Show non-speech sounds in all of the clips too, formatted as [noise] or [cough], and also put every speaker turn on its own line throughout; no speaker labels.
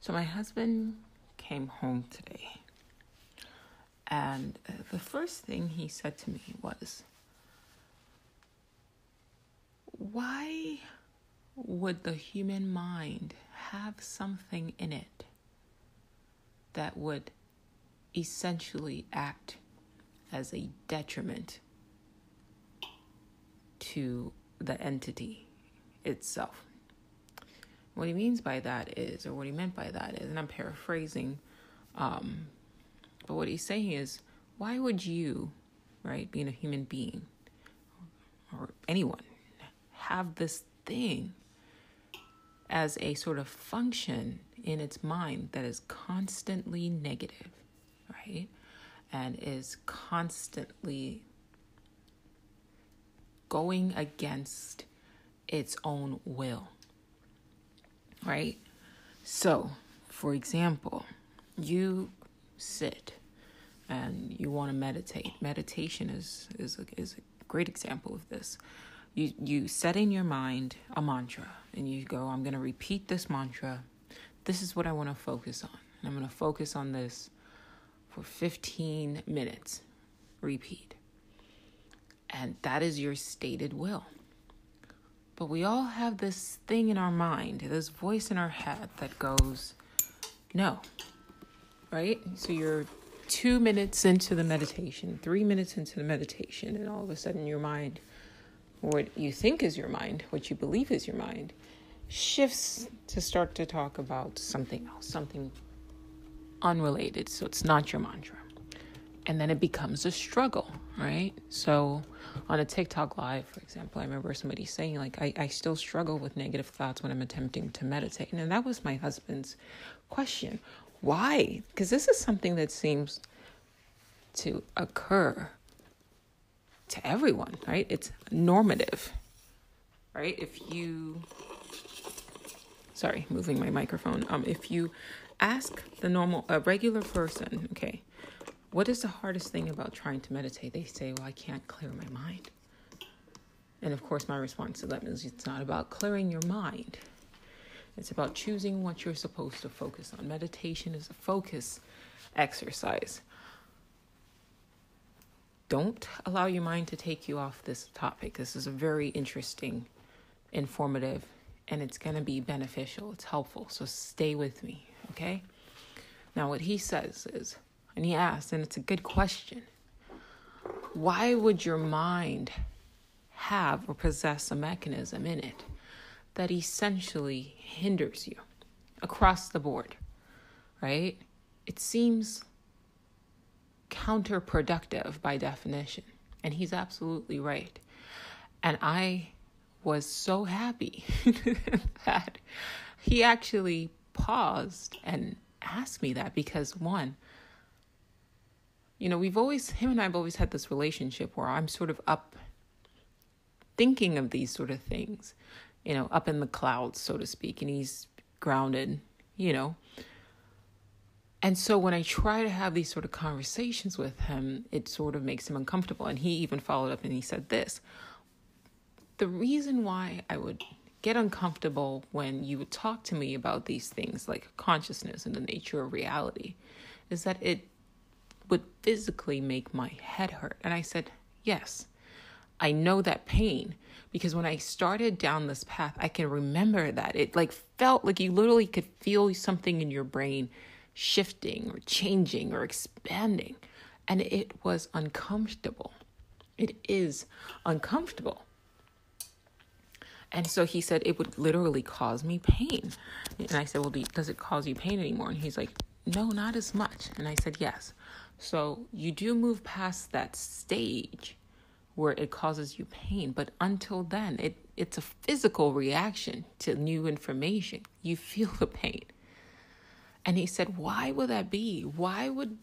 So my husband came home today, and uh, the first thing he said to me was, Why would the human mind have something in it that would essentially act as a detriment to the entity itself? What he means by that is, or what he meant by that is, and I'm paraphrasing, um, but what he's saying is, why would you, right, being a human being or anyone, have this thing as a sort of function in its mind that is constantly negative, right? And is constantly going against its own will right? So, for example, you sit and you want to meditate. Meditation is is a, is a great example of this. You you set in your mind a mantra and you go, I'm going to repeat this mantra. This is what I want to focus on. And I'm going to focus on this for 15 minutes. Repeat. And that is your stated will. But we all have this thing in our mind, this voice in our head that goes, no. Right? So you're two minutes into the meditation, three minutes into the meditation, and all of a sudden your mind, what you think is your mind, what you believe is your mind, shifts to start to talk about something else, something unrelated. So it's not your mantra. And then it becomes a struggle, right? So on a TikTok live, for example, I remember somebody saying, like, I, I still struggle with negative thoughts when I'm attempting to meditate. And that was my husband's question. Why? Because this is something that seems to occur to everyone, right? It's normative, right? If you, sorry, moving my microphone. Um, if you ask the normal, a regular person, okay, what is the hardest thing about trying to meditate? They say, Well, I can't clear my mind. And of course, my response to them is it's not about clearing your mind, it's about choosing what you're supposed to focus on. Meditation is a focus exercise. Don't allow your mind to take you off this topic. This is a very interesting, informative, and it's going to be beneficial. It's helpful. So stay with me, okay? Now, what he says is, and he asks, and it's a good question why would your mind have or possess a mechanism in it that essentially hinders you across the board, right? It seems counterproductive by definition. And he's absolutely right. And I was so happy [laughs] that he actually paused and asked me that because, one, you know, we've always, him and I have always had this relationship where I'm sort of up thinking of these sort of things, you know, up in the clouds, so to speak, and he's grounded, you know. And so when I try to have these sort of conversations with him, it sort of makes him uncomfortable. And he even followed up and he said this The reason why I would get uncomfortable when you would talk to me about these things like consciousness and the nature of reality is that it would physically make my head hurt. And I said, Yes, I know that pain because when I started down this path, I can remember that. It like felt like you literally could feel something in your brain shifting or changing or expanding. And it was uncomfortable. It is uncomfortable. And so he said it would literally cause me pain. And I said, Well, does it cause you pain anymore? And he's like, No, not as much. And I said, Yes. So you do move past that stage where it causes you pain, but until then, it, it's a physical reaction to new information. You feel the pain. And he said, Why would that be? Why would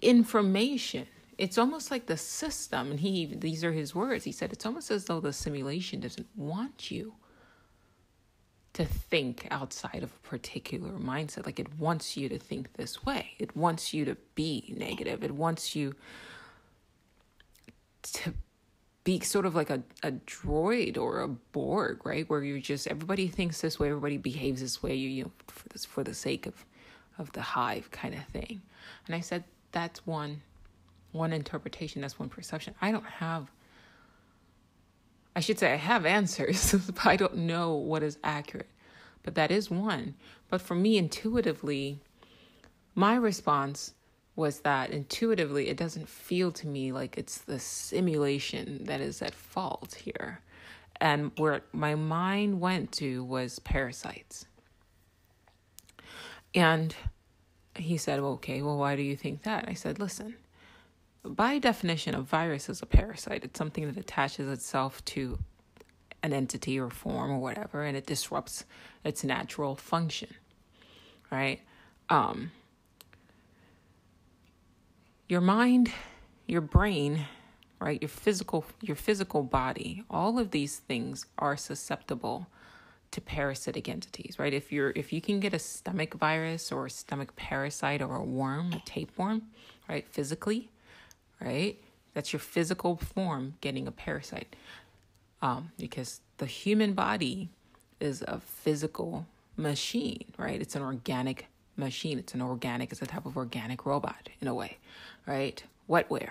information? It's almost like the system, and he these are his words. He said, It's almost as though the simulation doesn't want you to think outside of a particular mindset. Like it wants you to think this way. It wants you to be negative. It wants you to be sort of like a, a droid or a Borg, right? Where you're just everybody thinks this way, everybody behaves this way, you, you for this for the sake of of the hive kind of thing. And I said that's one one interpretation, that's one perception. I don't have I should say I have answers, [laughs] but I don't know what is accurate. But that is one. But for me intuitively, my response was that intuitively it doesn't feel to me like it's the simulation that is at fault here. And where my mind went to was parasites. And he said, okay, well, why do you think that? I said, listen, by definition, a virus is a parasite. It's something that attaches itself to an entity or form or whatever, and it disrupts its natural function, right? Um, your mind, your brain, right? Your physical your physical body, all of these things are susceptible to parasitic entities, right? If you're if you can get a stomach virus or a stomach parasite or a worm, a tapeworm, right, physically, right? That's your physical form getting a parasite. Um, because the human body is a physical machine, right? It's an organic machine. It's an organic, it's a type of organic robot in a way right? Wetware.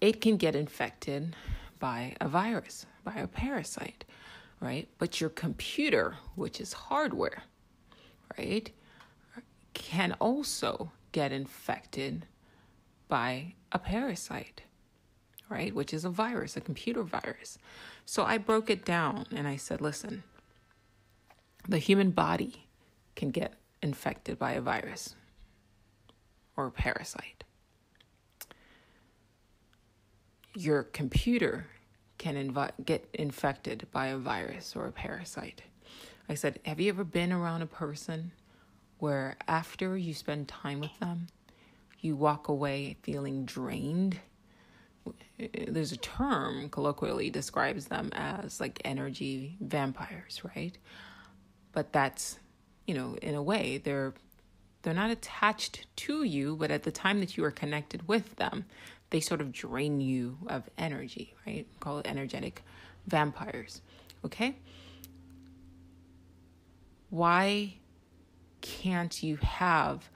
It can get infected by a virus, by a parasite, right? But your computer, which is hardware, right, can also get infected by a parasite, right, which is a virus, a computer virus. So I broke it down and I said, listen, the human body can get infected by a virus or a parasite your computer can get infected by a virus or a parasite. I said, Have you ever been around a person where after you spend time with them, you walk away feeling drained? There's a term colloquially describes them as like energy vampires, right? But that's, you know, in a way, they're they're not attached to you, but at the time that you are connected with them, they sort of drain you of energy, right? Call it energetic vampires. Okay? Why can't you have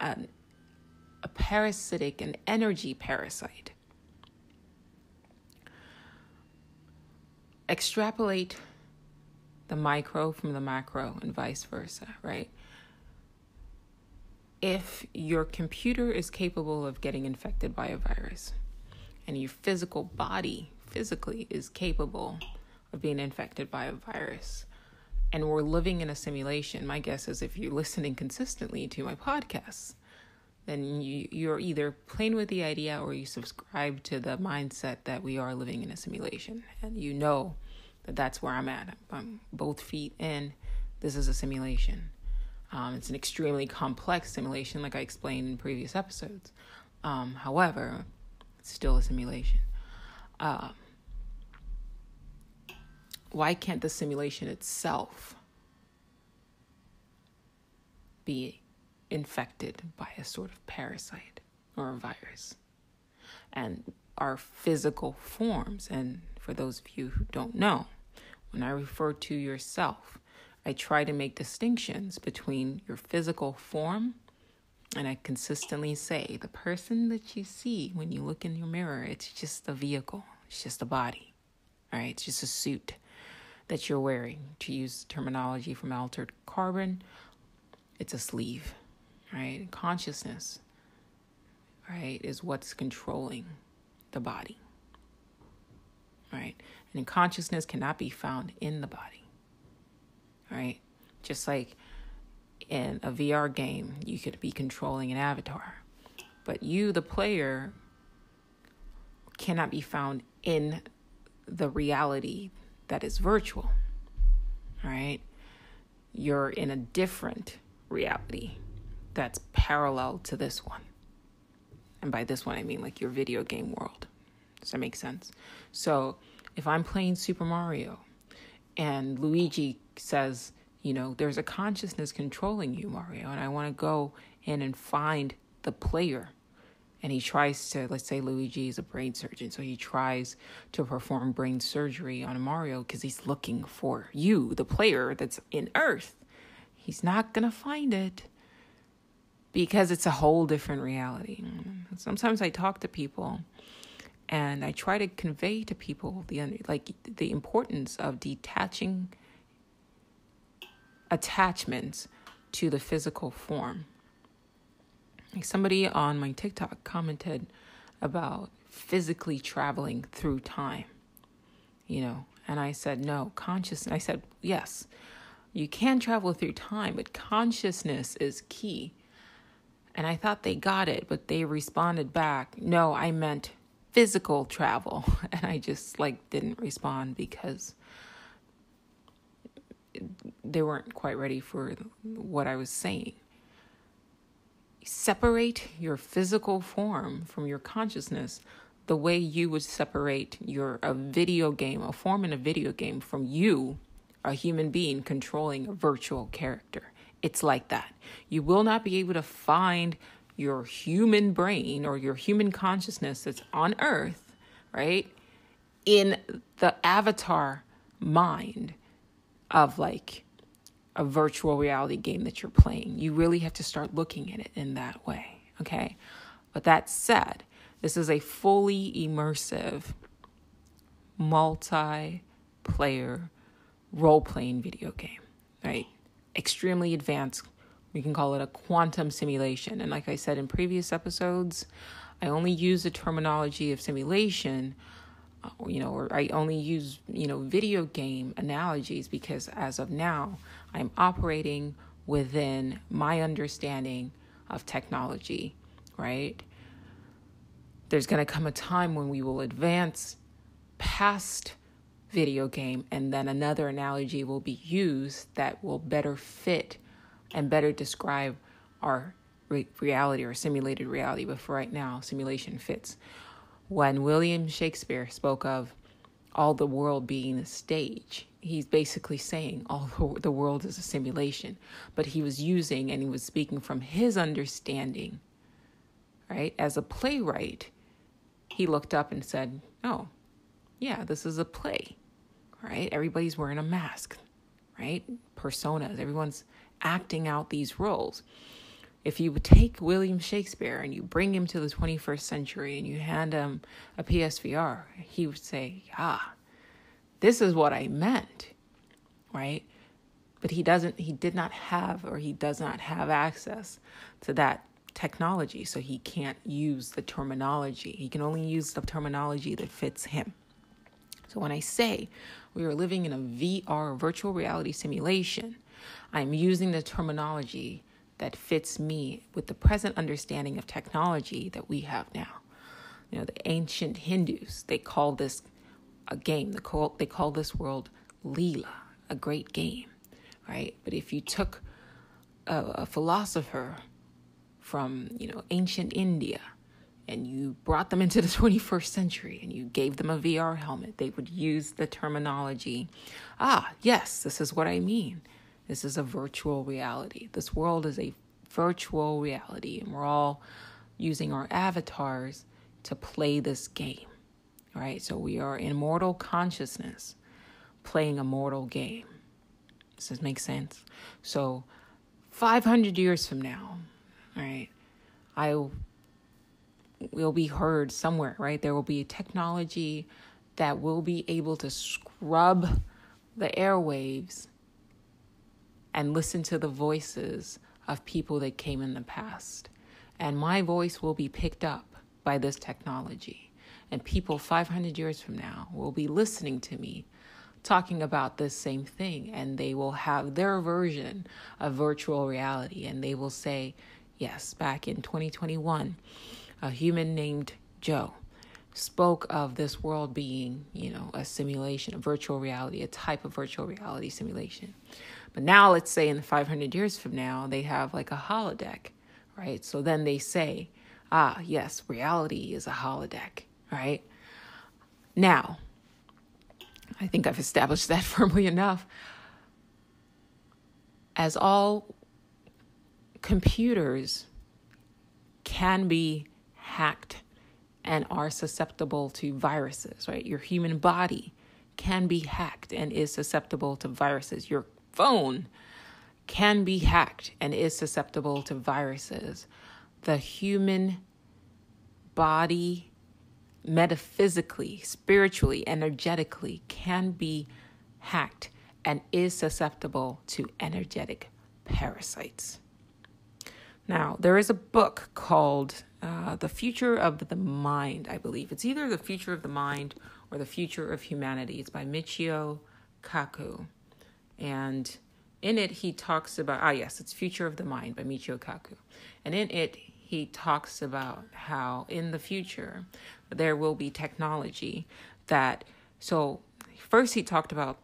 an, a parasitic, an energy parasite? Extrapolate the micro from the macro and vice versa, right? if your computer is capable of getting infected by a virus and your physical body physically is capable of being infected by a virus and we're living in a simulation my guess is if you're listening consistently to my podcasts then you, you're either playing with the idea or you subscribe to the mindset that we are living in a simulation and you know that that's where i'm at i'm both feet in this is a simulation um, it's an extremely complex simulation, like I explained in previous episodes. Um, however, it's still a simulation. Uh, why can't the simulation itself be infected by a sort of parasite or a virus? And our physical forms, and for those of you who don't know, when I refer to yourself, I try to make distinctions between your physical form and I consistently say the person that you see when you look in your mirror, it's just a vehicle, it's just a body, all right? It's just a suit that you're wearing. To use terminology from Altered Carbon, it's a sleeve, right? Consciousness, right, is what's controlling the body, right? And consciousness cannot be found in the body right? Just like in a VR game, you could be controlling an avatar. But you, the player, cannot be found in the reality that is virtual, right? You're in a different reality that's parallel to this one. And by this one, I mean like your video game world. Does that make sense? So if I'm playing Super Mario and Luigi says, you know, there's a consciousness controlling you, Mario, and I want to go in and find the player and he tries to let's say Luigi is a brain surgeon, so he tries to perform brain surgery on Mario because he's looking for you, the player that's in Earth. He's not gonna find it because it's a whole different reality. Sometimes I talk to people and I try to convey to people the like the importance of detaching attachments to the physical form. Like somebody on my TikTok commented about physically traveling through time. You know, and I said no, consciousness. I said yes. You can travel through time, but consciousness is key and I thought they got it, but they responded back, no, I meant physical travel. [laughs] And I just like didn't respond because they weren't quite ready for what I was saying. Separate your physical form from your consciousness the way you would separate your a video game, a form in a video game from you, a human being controlling a virtual character. It's like that. You will not be able to find your human brain or your human consciousness that's on earth, right? In the avatar mind of like a virtual reality game that you're playing. You really have to start looking at it in that way, okay? But that said, this is a fully immersive, multi player role playing video game, right? Extremely advanced. We can call it a quantum simulation. And like I said in previous episodes, I only use the terminology of simulation, uh, you know, or I only use, you know, video game analogies because as of now, I'm operating within my understanding of technology, right? There's going to come a time when we will advance past video game, and then another analogy will be used that will better fit and better describe our re- reality or simulated reality. But for right now, simulation fits. When William Shakespeare spoke of all the world being a stage, he's basically saying all the world is a simulation. But he was using and he was speaking from his understanding, right? As a playwright, he looked up and said, Oh, yeah, this is a play right? Everybody's wearing a mask, right? Personas, everyone's acting out these roles. If you take William Shakespeare and you bring him to the 21st century and you hand him a PSVR, he would say, Ah, this is what I meant, right? But he doesn't, he did not have or he does not have access to that technology, so he can't use the terminology. He can only use the terminology that fits him. So when I say we are living in a VR virtual reality simulation, I'm using the terminology that fits me with the present understanding of technology that we have now. You know, the ancient Hindus, they call this a game. They call, they call this world Leela, a great game, right? But if you took a, a philosopher from, you know, ancient India and you brought them into the [laughs] 21st century and you gave them a VR helmet, they would use the terminology ah, yes, this is what I mean. This is a virtual reality. This world is a virtual reality, and we're all using our avatars to play this game, right? So we are in mortal consciousness playing a mortal game. Does this make sense? So, 500 years from now, right, I will be heard somewhere, right? There will be a technology that will be able to scrub the airwaves and listen to the voices of people that came in the past. And my voice will be picked up by this technology. And people 500 years from now will be listening to me talking about this same thing. And they will have their version of virtual reality. And they will say, yes, back in 2021, a human named Joe spoke of this world being, you know, a simulation, a virtual reality, a type of virtual reality simulation. But now, let's say in the 500 years from now, they have like a holodeck, right? So then they say, ah, yes, reality is a holodeck, right? Now, I think I've established [laughs] that firmly enough. As all computers can be hacked and are susceptible to viruses, right? Your human body can be hacked and is susceptible to viruses. Your phone can be hacked and is susceptible to viruses. The human body, metaphysically, spiritually, energetically, can be hacked and is susceptible to energetic parasites. Now, there is a book called uh, The Future of the Mind, I believe. It's either The Future of the Mind or The Future of Humanity. It's by Michio Kaku. And in it, he talks about, ah, yes, it's Future of the Mind by Michio Kaku. And in it, he talks about how in the future there will be technology that, so first he talked about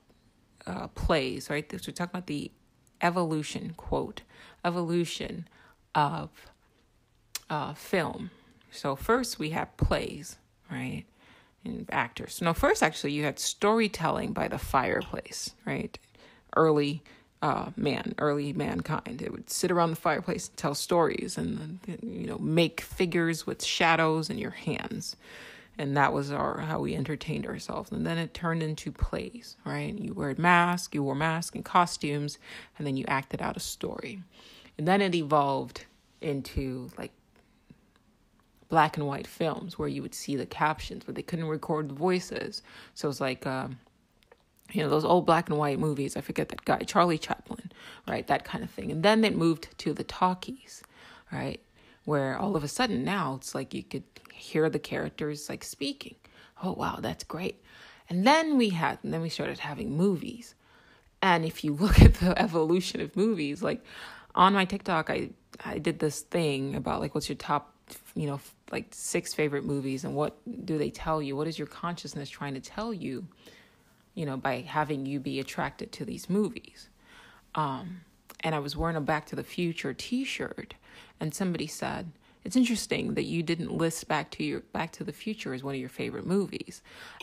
uh, plays, right? So we talk about the evolution, quote, evolution of uh, film. So first we have plays, right? And actors. No, first actually you had storytelling by the fireplace, right? Early uh, man, early mankind. It would sit around the fireplace and tell stories and you know make figures with shadows in your hands and that was our how we entertained ourselves and then it turned into plays right you wore mask you wore masks and costumes and then you acted out a story and then it evolved into like black and white films where you would see the captions but they couldn't record the voices so it's like um, you know those old black and white movies i forget that guy charlie chaplin right that kind of thing and then it moved to the talkies right where all of a sudden now it's like you could hear the characters like speaking. Oh wow, that's great. And then we had and then we started having movies. And if you [laughs] look at the evolution of movies, like on my TikTok I I did this thing about like what's your top, you know, like six favorite movies and what do they tell you? What is your consciousness trying to tell you, you know, by having you be attracted to these movies? Um and I was wearing a Back to the Future t-shirt and somebody said, it's interesting that you didn't list Back to your Back to the Future as one of your favorite movies,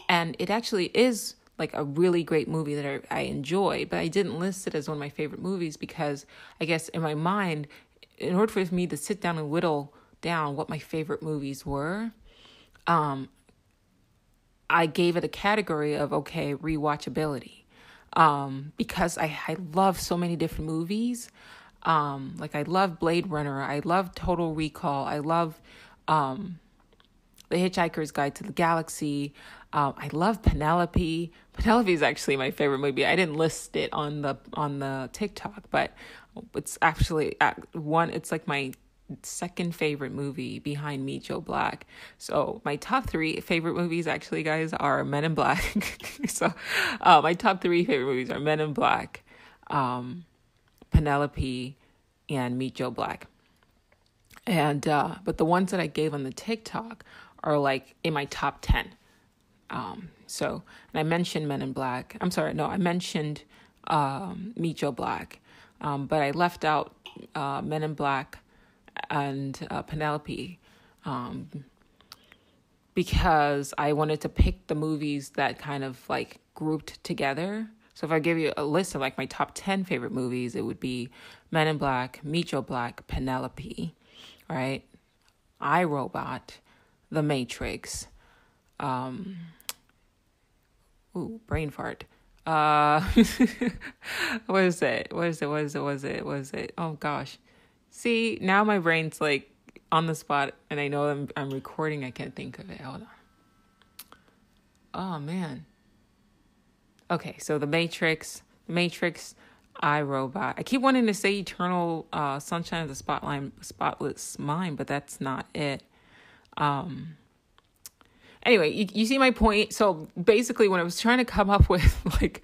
and it actually is like a really great movie that I, I enjoy, but I didn't list it as one of my favorite movies because I guess in my mind, in order for me to sit down and whittle down what my favorite movies were, um, I gave it a category of okay rewatchability, um, because I I love so many different movies. Um, like I love Blade Runner. I love Total Recall. I love um, The Hitchhiker's Guide to the Galaxy. Um, I love Penelope. [laughs] Penelope is actually my favorite movie. I didn't list it on the on the TikTok, but it's actually one. It's like my second favorite movie behind Meet Joe Black. So my top three favorite movies actually, guys, are Men in Black. [laughs] so uh, my top three favorite movies are Men in Black, um, Penelope, and Meet Joe Black. And uh, but the ones that I gave on the TikTok are like in my top ten. Um, so and I mentioned Men in Black. I'm sorry, no, I mentioned um, Meet Joe Black, um, but I left out uh, Men in Black and uh, Penelope um, because I wanted to pick the movies that kind of like grouped together so if I give you a list of like my top 10 favorite movies, it would be Men in Black, Meet Joe Black, Penelope, right? I Robot, The Matrix, um, ooh, brain fart. Uh, [laughs] what is it? What is it? What is it? What is it? What is it? Oh gosh. See, now my brain's like on the spot and I know I'm, I'm recording. I can't think of it. Hold on. Oh man. Okay, so The Matrix, Matrix, I Robot. I keep wanting to say Eternal uh, Sunshine of the Spotlight, Spotless Mind, but that's not it. Um. Anyway, you, you see my point. So basically, when I was trying to come up [laughs] with like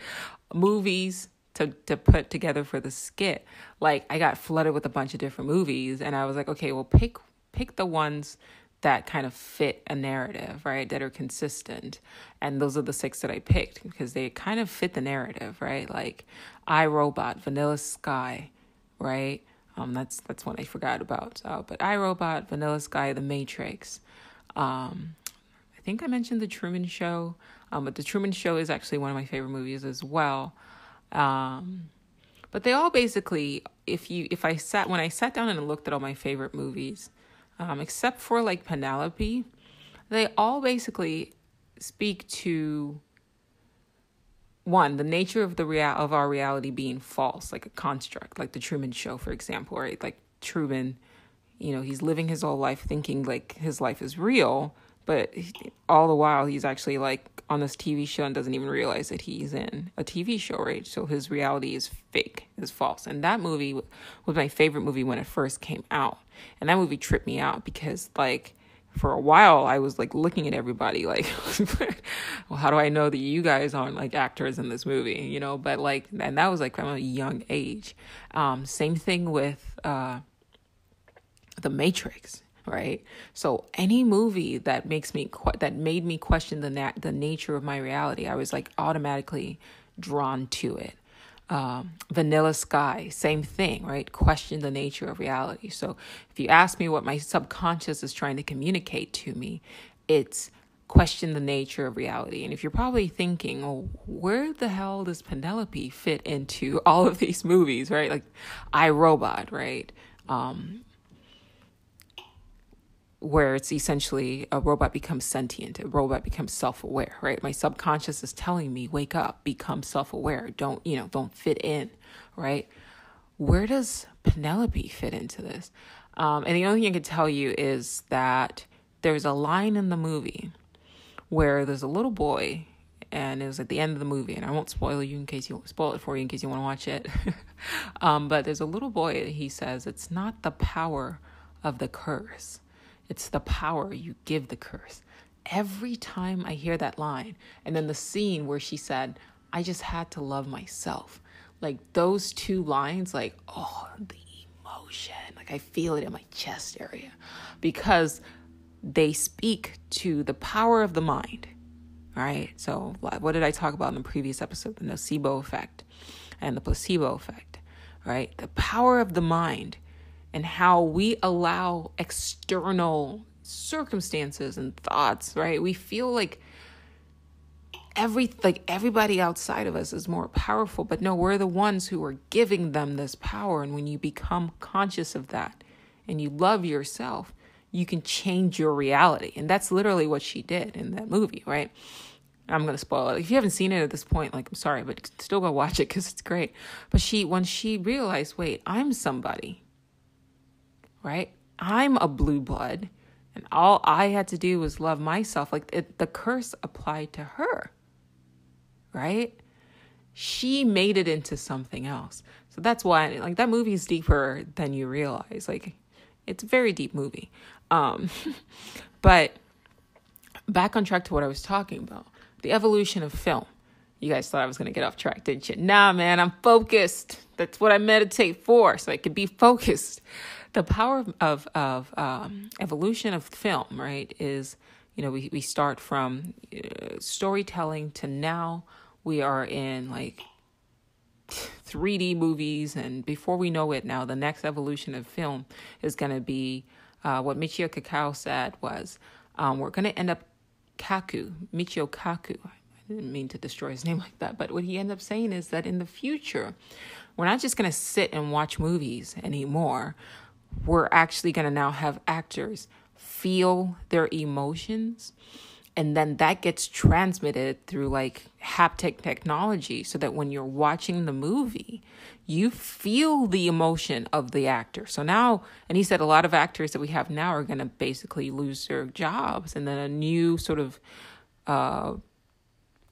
movies to to put together for the skit, like I got flooded with a bunch of different movies, and I was like, okay, well, pick pick the ones that kind of fit a narrative, right? That are consistent. And those are the six that I picked because they kind of fit the narrative, right? Like I Robot, Vanilla Sky, right? Um, that's that's one I forgot about. Uh, but I Robot, Vanilla Sky, The Matrix. Um, I think I mentioned The Truman Show, um, but The Truman Show is actually one of my favorite movies as well. Um, but they all basically, if you if I sat when I sat down and looked at all my favorite movies, um, except for like Penelope, they all basically speak to one the nature of the real of our reality being false like a construct like the truman show for example right? Like truman you know he's living his whole life thinking like his life is real but all the while he's actually like on this tv show and doesn't even realize that he's in a tv show right? So his reality is fake is false. And that movie was my favorite movie when it first came out. And that movie tripped me out because like for a while I was like looking at everybody like [laughs] well how do I know that you guys aren't like actors in this movie? You know but like and that was like from a young age. Um same thing with uh the matrix right so any movie that makes me that made me question the nat- the nature of my reality I was like automatically drawn to it um, Vanilla Sky, same thing, right? Question the nature of reality. So if you ask me what my subconscious is trying to communicate to me, it's question the nature of reality. And if you're probably thinking, oh, where the hell does Penelope fit into [laughs] all of these movies, right? Like I Robot, right? Um, where it's essentially a robot becomes sentient, a robot becomes self-aware, right? My subconscious is telling me, wake up, become self-aware, don't, you know, don't fit in, right? Where does Penelope fit into this? Um, and the only thing I can tell you is that there's a line in the movie where there's a little boy and it was at the end of the movie and i won't spoil you in case you spoil it for you in case you want to watch it [laughs] um, but there's a little boy he says it's not the power of the curse it's the power you give the curse. Every time I hear that line, and then the scene where she said, I just had to love myself. Like those two lines, like, oh, the emotion. Like I feel it in my chest area because they speak to the power of the mind. Right. So, what did I talk about in the previous episode? The nocebo effect and the placebo effect. Right. The power of the mind and how we allow external circumstances and thoughts, right? We feel like every like everybody outside of us is more powerful, but no, we're the ones who are giving them this power and when you become conscious of that and you love yourself, you can change your reality. And that's literally what she did in that movie, right? I'm gonna spoil it. If you haven't seen it at this point, like I'm sorry, but still go watch it because it's great. But she, when she realized, wait, I'm somebody, right? I'm a blue blood, and all I had to do was love myself. Like it, the curse applied to her, right? She made it into something else. So that's why, like, that movie's deeper than you realize. Like, it's a very deep movie. Um, [laughs] but back on track to what I was talking about the evolution of film. You guys thought I was going to get off track, didn't you? Nah, man, I'm focused. That's what I meditate for, so I could be focused the power of of um, evolution of film, right, is you know we we start from uh, storytelling to now we are in like 3D movies, and before we know it, now the next evolution of film is going to be uh, what Michio Kaku said was um, we're going to end up Kaku, Michio Kaku. I didn't mean to destroy his name [laughs] like that, but what he ended up saying is that in the future, we're not just going to sit and watch movies anymore we're actually going to now have actors feel their emotions and then that gets transmitted through like haptic technology so that when you're watching the movie you feel the emotion of the actor. So now and he said a lot of actors that we have now are going to basically lose their jobs and then a new sort of uh,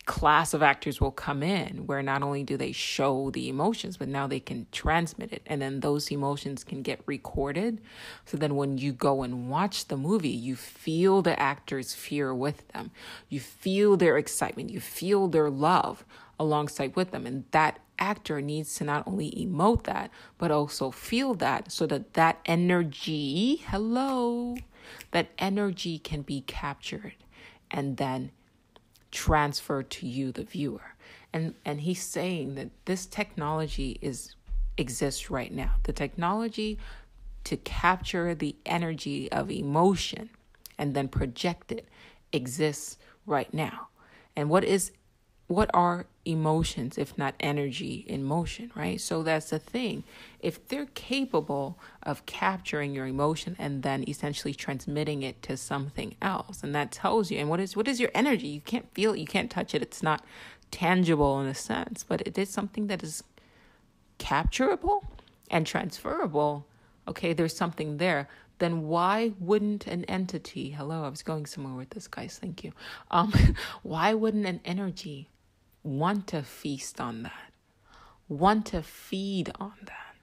class of actors will come in where not only do they show the emotions, but now they can transmit it. And then those emotions can get recorded. So then when you go and watch the movie, you feel the actor's fear with them. You feel their excitement. You feel their love alongside with them. And that actor needs to not only emote that, but also feel that so that that energy, hello, that energy can be captured and then transferred to you, the viewer. And and he's saying that this technology is exists right now. The technology to capture the energy of emotion and then project it exists right now. And what is what are emotions if not energy in motion, right? So that's the thing. If they're capable of capturing your emotion and then essentially transmitting it to something else, and that tells you, and what is what is your energy? You can't feel it, you can't touch it. It's not tangible in a sense, but it is something that is capturable and transferable. Okay, there's something there. Then why wouldn't an entity? Hello, I was going somewhere with this, guys. Thank you. Um, [laughs] why wouldn't an energy want to feast on that, want to feed on that.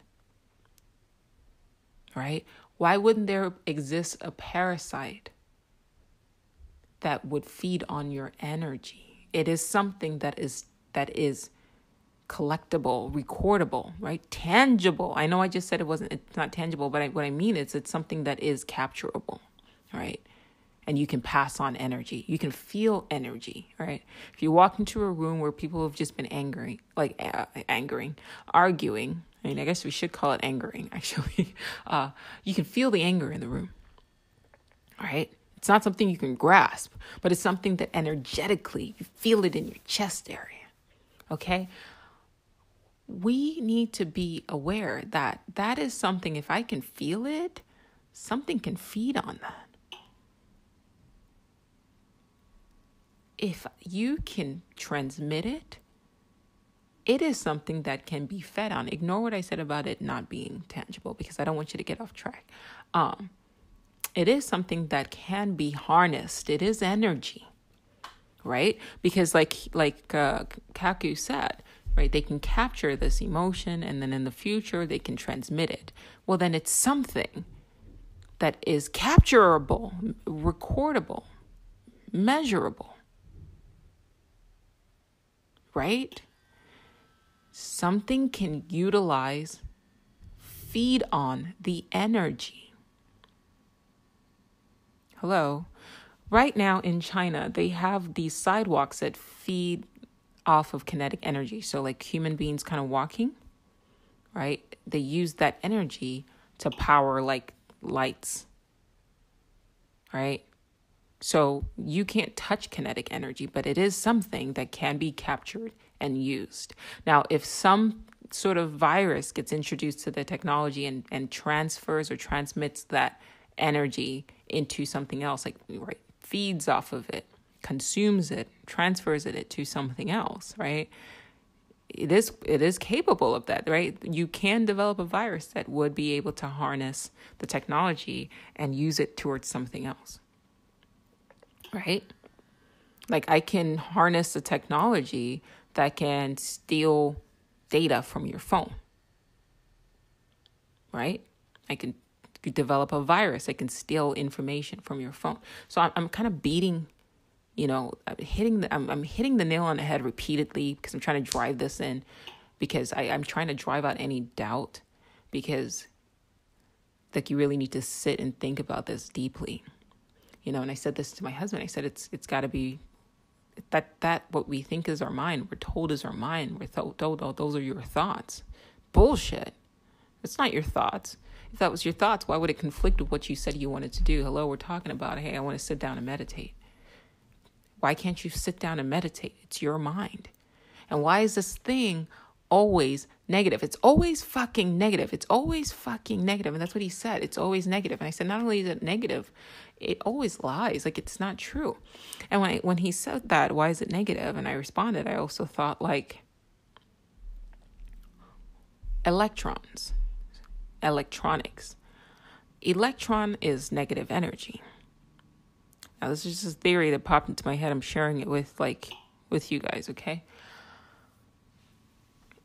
Right? Why wouldn't there exist a parasite that would feed on your energy? It is something that is that is collectible, recordable, right? Tangible. I know I just said it wasn't it's not tangible, but I, what I mean is it's something that is capturable, right? And you can pass on energy. You can feel energy, right? If you walk into a room where people have just been angry, like uh, angering, arguing, I mean, I guess we should call it angering, [laughs] actually. Uh, you can feel the anger in the room, right? It's not something you can grasp, but it's something that energetically you feel it in your chest area, okay? We need to be aware that that is something, if I can feel it, something can feed on that. If you can transmit it, it is something that can be fed on. Ignore what I said about it not being tangible because I don't want you to get off track. Um, it is something that can be harnessed. It is energy, right? Because like like uh, Kaku said, right? They can capture this emotion, and then in the future they can transmit it. Well, then it's something that is capturable, recordable, measurable right? Something can utilize, feed on the energy. Hello. Right now in China, they have these sidewalks that feed off of kinetic energy. So, like human beings kind of walking, right? They use that energy to power like lights, right? So you can't touch kinetic energy, but it is something that can be captured and used. Now, if some sort of virus gets introduced to the technology and, and transfers or transmits that energy into something else, like right, feeds off of it, consumes it, transfers it to something else, right? It is it is capable of that, right? You can develop a virus that would be able to harness the technology and use it towards something else right? Like I can harness the technology that can steal data from your phone, right? I can develop a virus that can steal information from your phone. So I'm, I'm kind of beating, you know, I'm hitting the I'm, I'm hitting the nail on the head repeatedly because I'm trying to drive this in because I, I'm trying to drive out any doubt because like you really need to sit and think about this deeply you know and i said this to my husband i said it's it's got to be that that what we think is our mind we're told is our mind we're told, oh, those are your thoughts. Bullshit. It's not your thoughts. If that was your thoughts why would it conflict with what you said you wanted to do? Hello we're talking about hey i want to sit down and meditate. Why can't you sit down and meditate? It's your mind. And why is this thing always negative. It's always fucking negative. It's always fucking negative. And that's what he said. It's always negative. And I said, not only is it negative, it always lies. Like it's not true. And when I, when he said that, why is it negative? And I responded, I also thought like electrons, electronics. Electron is negative energy. Now this is just a theory that popped into my head. I'm sharing it with like with you guys, okay?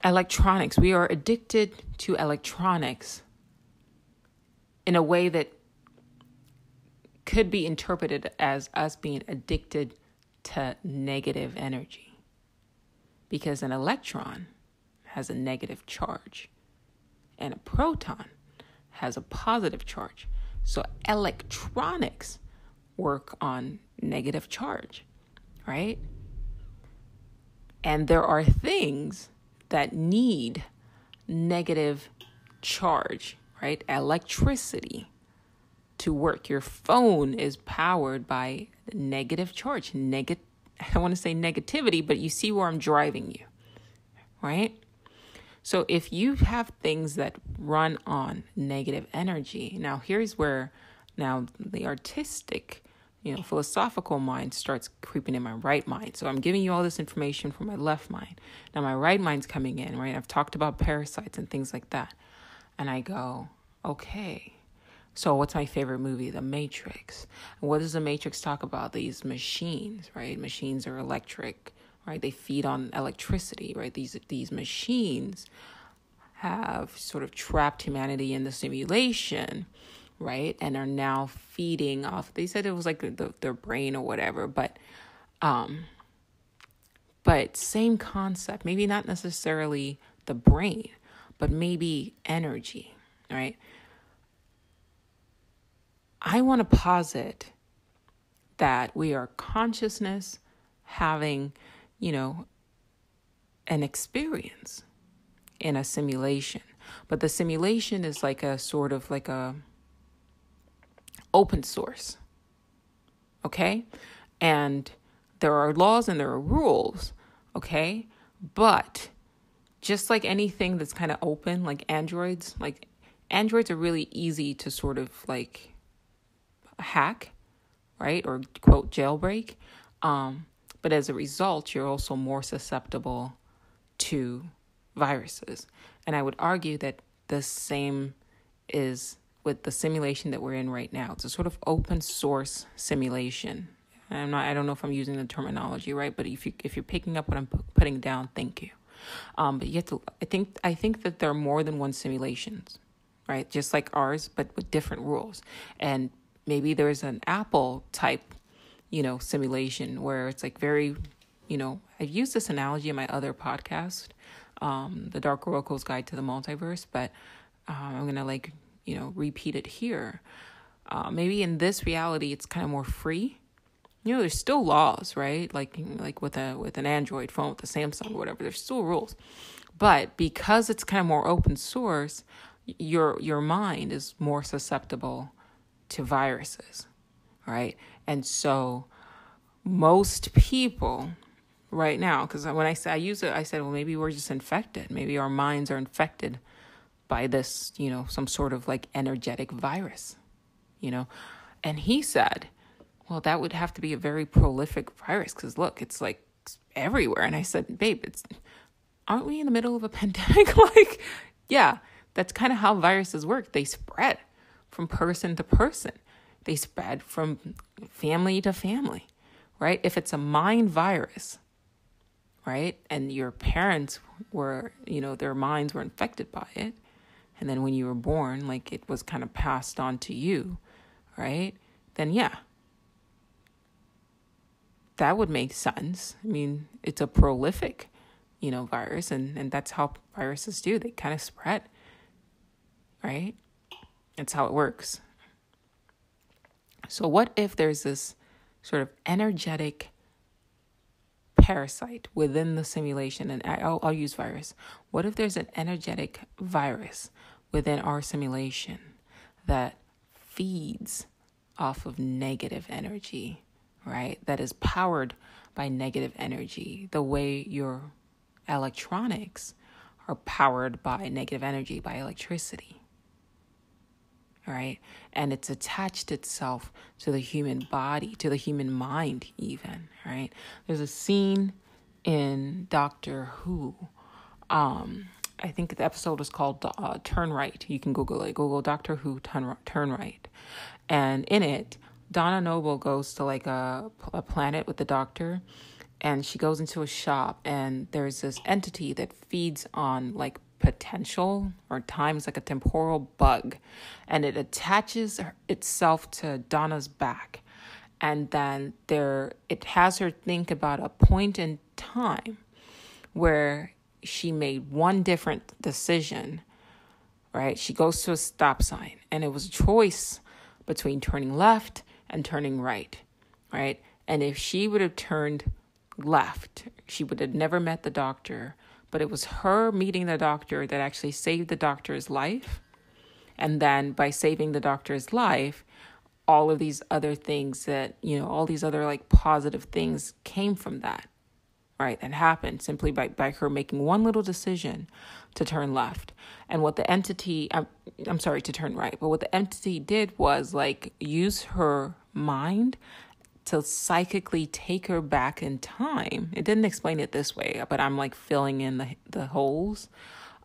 Electronics. We are addicted to electronics in a way that could be interpreted as us being addicted to negative energy. Because an electron has a negative charge and a proton has a positive charge. So electronics work on negative charge, right? And there are things that need negative charge, right? Electricity to work. Your phone is powered by negative charge, negative I want to say negativity, but you see where I'm driving you, right? So if you have things that run on negative energy, now here's where now the artistic, you know, philosophical mind starts creeping in my right mind. So I'm giving you all this information from my left mind. Now my right mind's coming in, right? I've talked about parasites and things like that. And I go, okay. So what's my favorite movie? The Matrix. What does the Matrix talk about? These machines, right? Machines are electric right? They feed on electricity, right? These these machines have sort of trapped humanity in the simulation, right? And are now feeding off. They said it was like the, their brain or whatever, but um but same concept, maybe not necessarily the brain, but maybe energy, right? I want to posit that we are consciousness having you know, an experience in a simulation. But the simulation is like a sort of like a open source. Okay? And there are laws and there are rules, okay? But just like anything that's kind of open, like Androids, like Androids are really easy to sort of like hack, right? Or quote jailbreak. Um, but as a result, you're also more susceptible to viruses. And I would argue that the same is with the simulation that we're in right now. It's a sort of open source simulation. I'm not I don't know if I'm using the terminology right, but if you if you're picking up what I'm putting down, thank you. Um, but you have to I think I think that there are more than one simulations, right? Just like ours, but with different rules. And maybe there's an Apple type you know, simulation where it's like very, you know, I've used this analogy in my other podcast, um, The Dark Oracle's Guide to the Multiverse, but um, I'm to like, you know, repeat it here. Uh, maybe in this reality, it's kind of more free. You know, there's still laws, right? Like, like with a with an Android phone, with a Samsung, or whatever. There's still rules, but because it's kind of more open source, your your mind is more susceptible to viruses, right? And so most people right now, because when I say I use it, I said, well, maybe we're just infected. Maybe our minds are infected by this, you know, some sort of like energetic virus, you know. And he said, well, that would have to be a very prolific virus because look, it's like everywhere. And I said, babe, it's aren't we in the middle of a [laughs] pandemic? [laughs] like, yeah, that's kind of how viruses work. They spread from person to person they spread from family to family, right? If it's a mind virus, right, and your parents were, you know, their minds were infected by it, and then when you were born, like it was kind of passed on to you, right? Then yeah, that would make sense. I mean, it's a prolific, you know, virus, and, and that's how viruses do. They kind of spread, right? That's how it works. So, what if there's this sort of energetic parasite within the simulation? And I'll, I'll use virus. What if there's an energetic virus within our simulation that feeds off of negative energy, right? That is powered by negative energy, the way your electronics are powered by negative energy, by electricity right? And it's attached itself to the human body, to the human mind, even, right? There's a scene in Doctor Who. Um, I think the episode was called uh, Turn Right. You can Google it. Google Doctor Who Turn, Turn Right. And in it, Donna Noble goes to like a, a planet with the doctor and she goes into a shop and there's this entity that feeds on like potential or times like a temporal bug and it attaches itself to Donna's back and then there it has her think about a point in time where she made one different decision right? She goes to a stop sign and it was a choice between turning left and turning right right? And if she would have turned left she would have never met the doctor but it was her meeting the doctor that actually saved the doctor's life. And then by saving the doctor's life, all of these other things that, you know, all these other like positive things came from that, right? That happened simply by, by her making one little decision to turn left. And what the entity, I'm, I'm sorry, to turn right, but what the entity did was like use her mind to psychically take her back in time. It didn't explain it this way, but I'm like filling in the, the holes.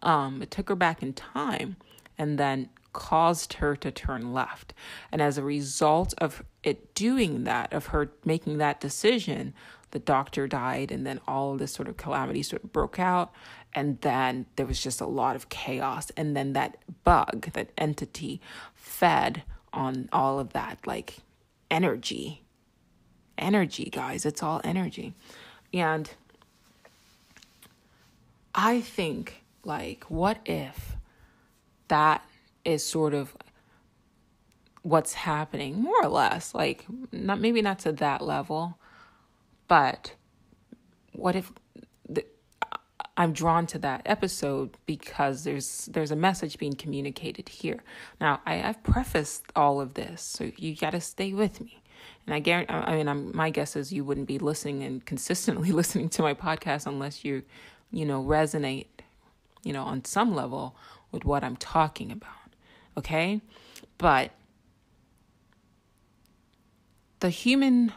Um, it took her back in time and then caused her to turn left. And as a result of it doing that, of her making that decision, the doctor died, and then all this sort of calamity sort of broke out. And then there was just a lot of chaos. And then that bug, that entity, fed on all of that, like energy. Energy, guys. It's all energy. And I think, like, what if that is sort of what's happening more or less like not maybe not to that level but what if the, I'm drawn to that episode because there's there's a message being communicated here. Now I, have prefaced all of this, so you got to stay with me. And I guarantee, I mean, I'm, my guess is you wouldn't be listening and consistently [laughs] listening to my podcast unless you, you know, resonate, you know, on some level with what I'm talking about okay? But the human,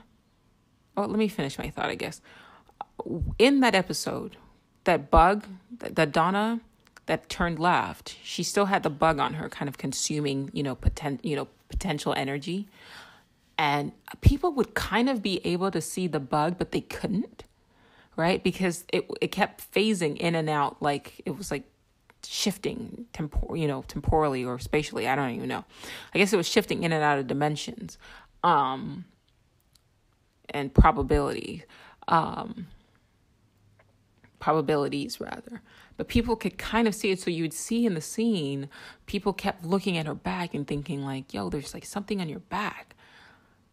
oh, let me finish my thought, I guess. In that episode, that bug, that Donna that turned left, she still had the bug on her, kind of consuming, you know, potent, you know, potential energy. And people would kind of be able to see the bug, but they couldn't, right? Because it it kept phasing in and out, like it was like shifting tempor- you know temporally or spatially i don't even know i guess it was shifting in and out of dimensions um and probability um probabilities rather. But people could kind of see it. So you would see in the scene people kept looking at her back and thinking like yo there's like something on your back.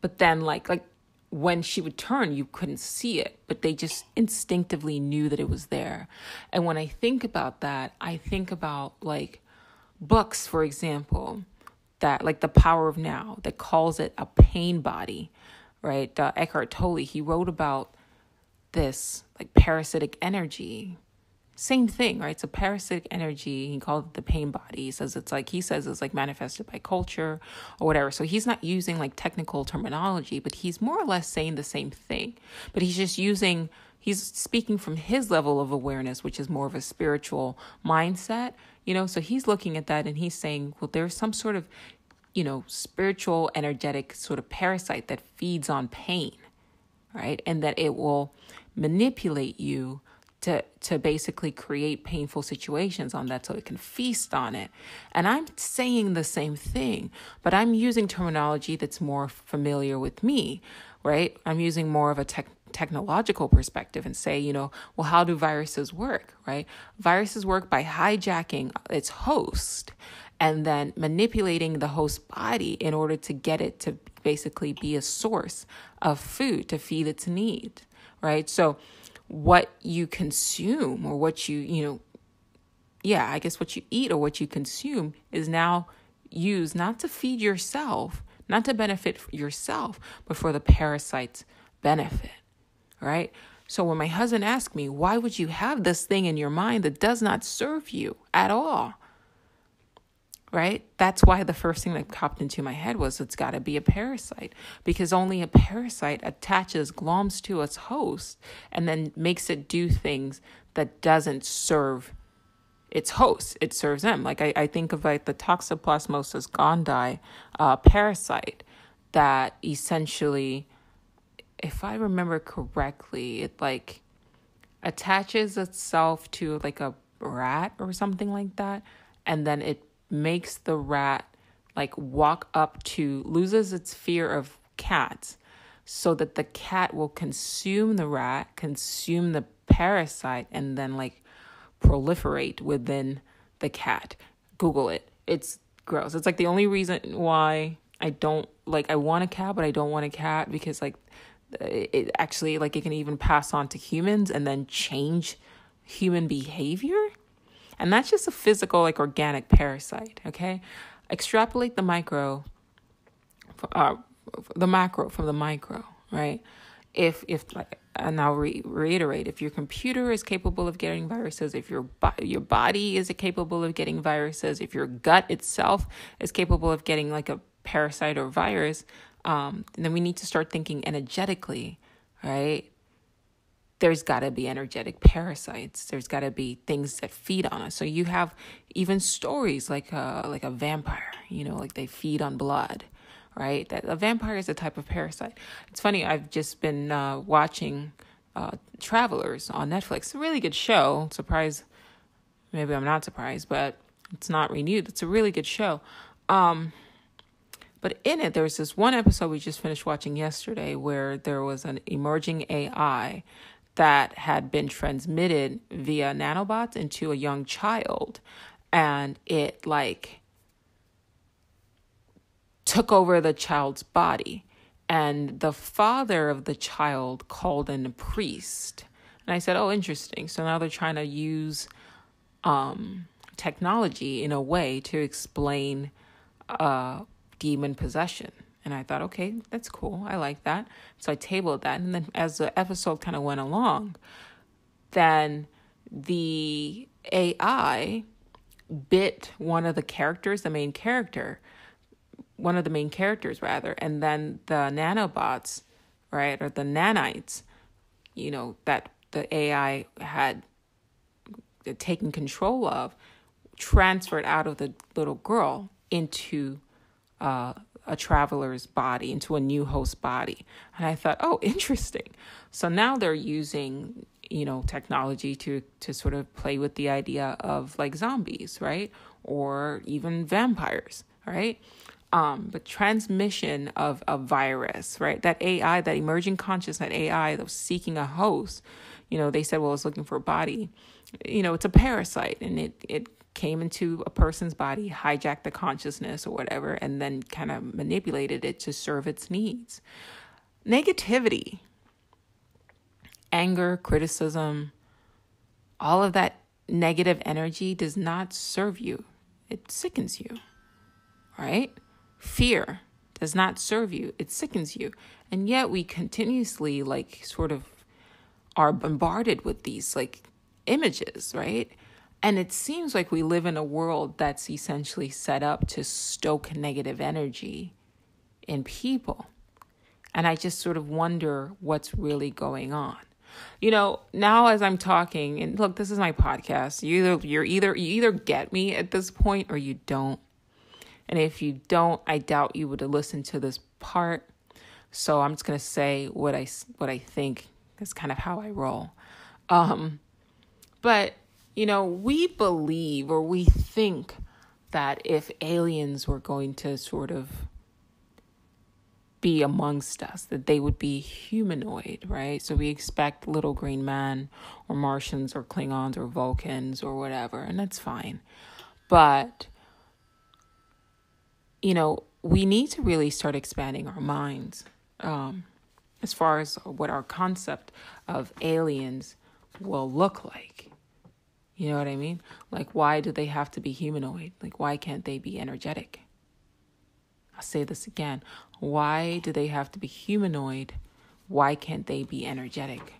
But then like like when she would turn, you couldn't see it, but they just instinctively knew that it was there. And when I think about that, I think about like books, for example, that like The Power of Now, that calls it a pain body, right? Uh, Eckhart Tolle, he wrote about this like parasitic energy same thing, right? So parasitic energy, he called it the pain body. He says it's like he says it's like manifested by culture or whatever. So he's not using like technical terminology, but he's more or less saying the same thing. But he's just using he's speaking from his level of awareness, which is more of a spiritual mindset, you know. So he's looking at that and he's saying, well, there's some sort of, you know, spiritual, energetic sort of parasite that feeds on pain, right? And that it will manipulate you to to basically create painful situations on that so it can feast on it. And I'm saying the same thing, but I'm using terminology that's more familiar with me, right? I'm using more of a tech technological perspective and say, you know, well, how do viruses work, right? Viruses work by hijacking its host and then manipulating the host body in order to get it to basically be a source of food to feed its need, right? So what you consume or what you, you know, yeah, I guess what you eat or what you consume is now used not to feed yourself, not to benefit yourself, but for the parasite's benefit, right? So when my husband asked me, why would you have this thing in your mind that does not serve you at all? Right? That's why the first thing that popped into my head was it's got to be a parasite because only a parasite attaches, gloms to its host, and then makes it do things that doesn't serve its host. It serves them. Like I, I think of like the Toxoplasmosis gondii uh, parasite that essentially, if I remember correctly, it like attaches itself to like a rat or something like that, and then it makes the rat like walk up to loses its fear of cats so that the cat will consume the rat, consume the parasite and then like proliferate within the cat. Google it. It's gross. It's like the only reason why I don't like I want a cat but I don't want a cat because like it actually like it can even pass on to humans and then change human behavior and that's just a physical, like organic parasite, okay? Extrapolate the micro, uh, the macro from the micro, right? If if like and I'll re- reiterate, if your computer is capable of getting viruses, if your bo- your body is capable of getting viruses, if your gut itself is capable of getting like a parasite or virus, um, then we need to start thinking energetically, right? There's got to be energetic parasites. There's got to be things that feed on us. So you have even stories like a like a vampire, you know, like they feed on blood right? That a vampire is a type of parasite. It's funny. I've just been uh, watching uh, Travelers on Netflix. A really good show. Surprise. Maybe I'm not surprised, but it's not renewed. It's a really good show. Um, but in it, there was this one episode we just finished watching yesterday where there was an emerging AI that had been transmitted via nanobots into a young child. And it like took over the child's body. And the father of the child called in a priest. And I said, Oh, interesting. So now they're trying to use um, technology in a way to explain uh, demon possession. And I thought, okay, that's cool. I like that. So I tabled that. And then as the episode kind of went along, then the AI bit one of the characters, the main character, one of the main characters rather, and then the nanobots, right, or the nanites, you know, that the AI had taken control of, transferred out of the little girl into uh, a traveler's body, into a new host body. And I thought, oh, [laughs] interesting. So now they're using, you know, technology to to sort of play with the idea of like zombies, right? Or even vampires, right? um, but transmission of a virus, right? That AI, that emerging consciousness, that AI that was seeking a host, you know, they said, well, it's looking for a body. You know, it's a parasite and it, it came into a person's body, hijacked the consciousness or whatever, and then kind of manipulated it to serve its needs. Negativity, anger, criticism, all of that negative energy does not serve you, it sickens you, right? Fear does not serve you, it sickens you. And yet we continuously, like, sort of are bombarded with these, like, images, right? And it seems like we live in a world that's essentially set up to stoke negative energy in people. And I just sort of wonder what's really going on. You know, now as I'm talking, and look, this is my podcast. You either you're either you either get me at this point or you don't. And if you don't, I doubt you would have listened to this part. So I'm just gonna say what I what I think is kind of how I roll. Um, but you know, we believe or we think that if aliens were going to sort of be amongst us, that they would be humanoid, right? So we expect little green men or Martians or Klingons or Vulcans or whatever, and that's fine. But you know, we need to really start expanding our minds um, as far as what our concept of aliens will look like. You know what I mean? Like, why do they have to be humanoid? Like, why can't they be energetic? I'll say this again. Why do they have to be humanoid? Why can't they be energetic?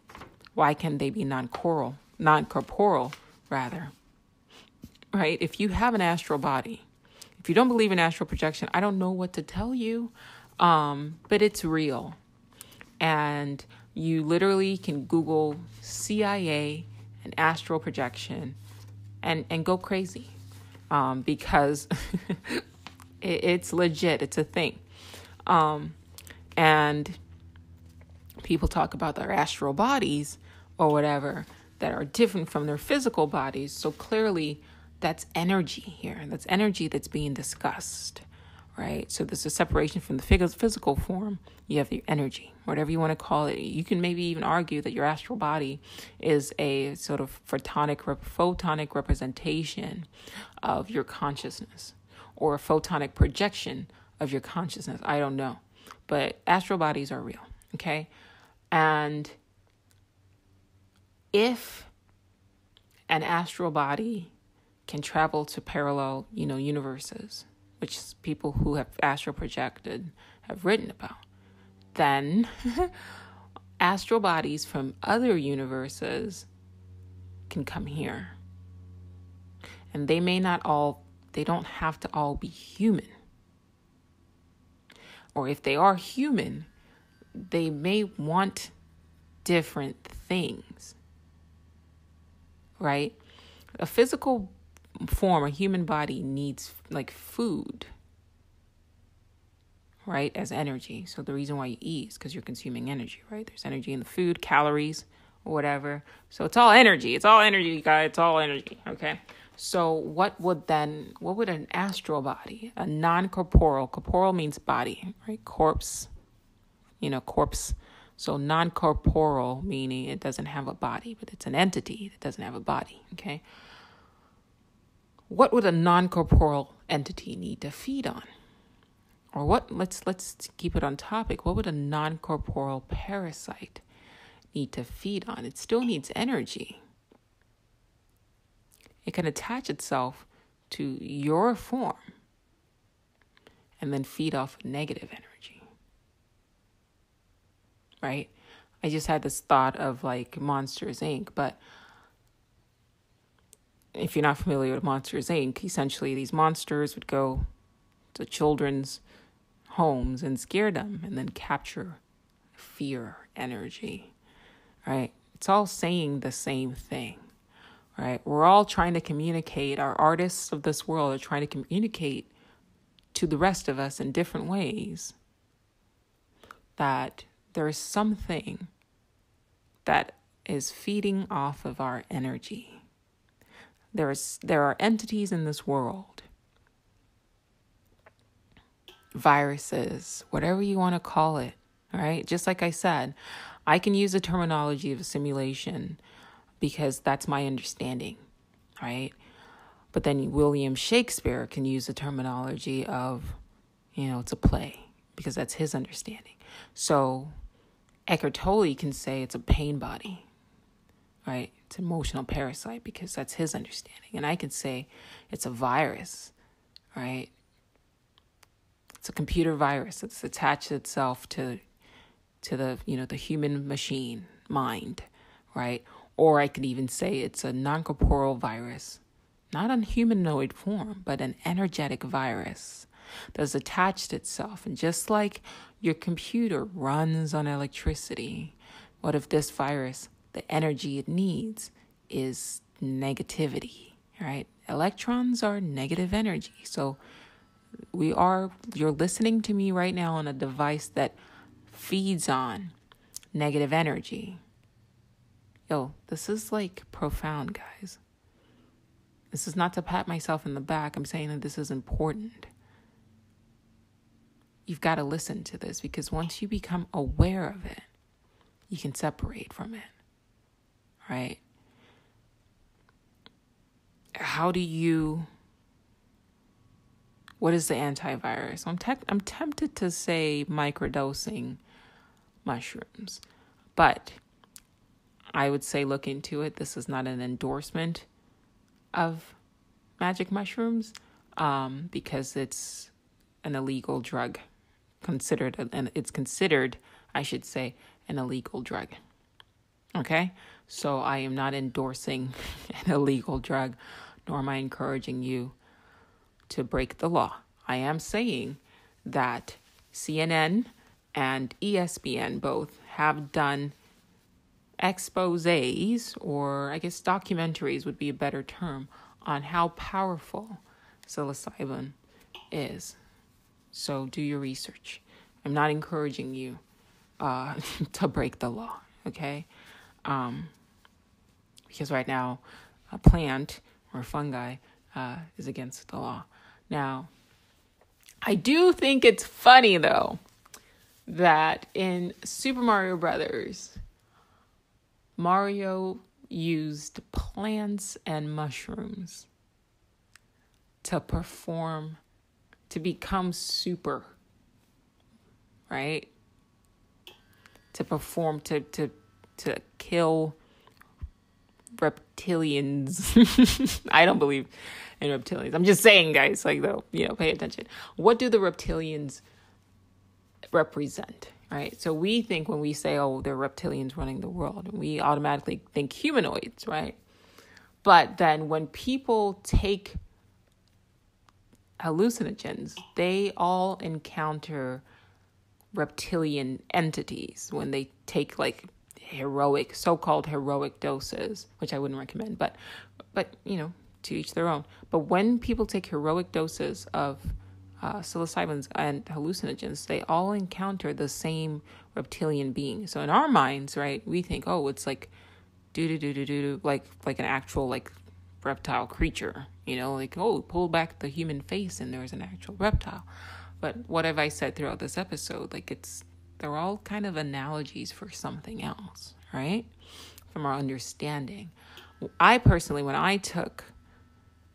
Why can't they be non-corporeal, non-corporeal rather? Right? If you have an astral body, if you don't believe in astral projection, I don't know what to tell you, um, but it's real. And you literally can Google CIA and astral projection and, and go crazy um, because [laughs] it, it's legit, it's a thing. Um, and people talk about their astral bodies or whatever that are different from their physical bodies. So clearly, that's energy here. That's energy that's being discussed, right? So there's a separation from the physical form. You have your energy, whatever you want to call it. You can maybe even argue that your astral body is a sort of photonic photonic representation of your consciousness or a photonic projection of your consciousness. I don't know. But astral bodies are real, okay? And if an astral body can travel to parallel, you know, universes, which people who have astral projected have written about, then [laughs] astral bodies from other universes can come here. And they may not all, they don't have to all be human. Or if they are human, they may want different things. Right? A physical form, a human body needs like food, right? As energy. So the reason why you eat is because you're consuming energy, right? There's energy in the food, calories, or whatever. So it's all energy. It's all energy, guys. It's all energy. Okay. So what would then what would an astral body, a non-corporeal, corporeal means body, right? Corpse, you know, corpse. So non-corporeal meaning it doesn't have a body, but it's an entity that doesn't have a body. Okay. What would a non-corporeal entity need to feed on? Or what let's let's keep it on topic. What would a non-corporeal parasite need to feed on? It still needs energy. It can attach itself to your form and then feed off negative energy. Right? I just had this thought of like Monsters Inc., but if you're not familiar with Monsters Inc., essentially these monsters would go to children's homes and scare them and then capture fear energy, right? It's all saying the same thing, right? We're all trying to communicate. Our artists of this world are trying to communicate to the rest of us in different ways that there is something that is feeding off of our energy there's, there are entities in this world, viruses, whatever you want to call it, all right? Just like I said, I can use the terminology of a simulation because that's my understanding, right? But then William Shakespeare can use the terminology of, you know, it's a play because that's his understanding. So Eckhart Tolle can say it's a pain body, right? It's an emotional parasite because that's his understanding. And I can say it's a virus, right? It's a computer virus that's attached itself to to the, you know, the human machine mind, right? Or I could even say it's a non-corporeal virus, not in humanoid form, but an energetic virus that's attached itself. And just like your computer runs on electricity, what if this virus the energy it needs is negativity, right? Electrons are negative energy. So we are, you're listening to me right now on a device that feeds on negative energy. Yo, this is like profound, guys. This is not to pat myself in the back. I'm saying that this is important. You've got to listen to this because once you become aware of it, you can separate from it right? How do you what is the antivirus? I'm te- I'm tempted to say microdosing mushrooms, but I would say look into it. This is not an endorsement of magic mushrooms um, because it's an illegal drug, considered and it's considered, I should say, an illegal drug. Okay, so I am not endorsing [laughs] an illegal drug, nor am I encouraging you to break the law. I am saying that CNN and ESPN both have done exposes, or I guess documentaries would be a better term, on how powerful psilocybin is. So do your research. I'm not encouraging you uh, [laughs] to break the law, okay? Um, because right now a plant or fungi uh, is against the law. Now, I do think it's funny though that in Super Mario Brothers, Mario used plants and mushrooms to perform to become super right to perform to to to kill reptilians [laughs] I don't believe in reptilians. I'm just saying guys like though, you know, pay attention. What do the reptilians represent? Right? So we think when we say oh, they're reptilians running the world, we automatically think humanoids, right? But then when people take hallucinogens, they all encounter reptilian entities when they take like heroic so-called heroic doses which i wouldn't recommend but but you know to each their own. But when people take heroic doses of uh, psilocybins and hallucinogens they all encounter the same reptilian being. So in our minds right we think oh it's like do do do do do like like an actual like reptile creature you know like oh pull back the human face and there's an actual reptile. But what have I said throughout this episode? Like it's they're all kind of analogies for something else, right? From our understanding. I personally, when I took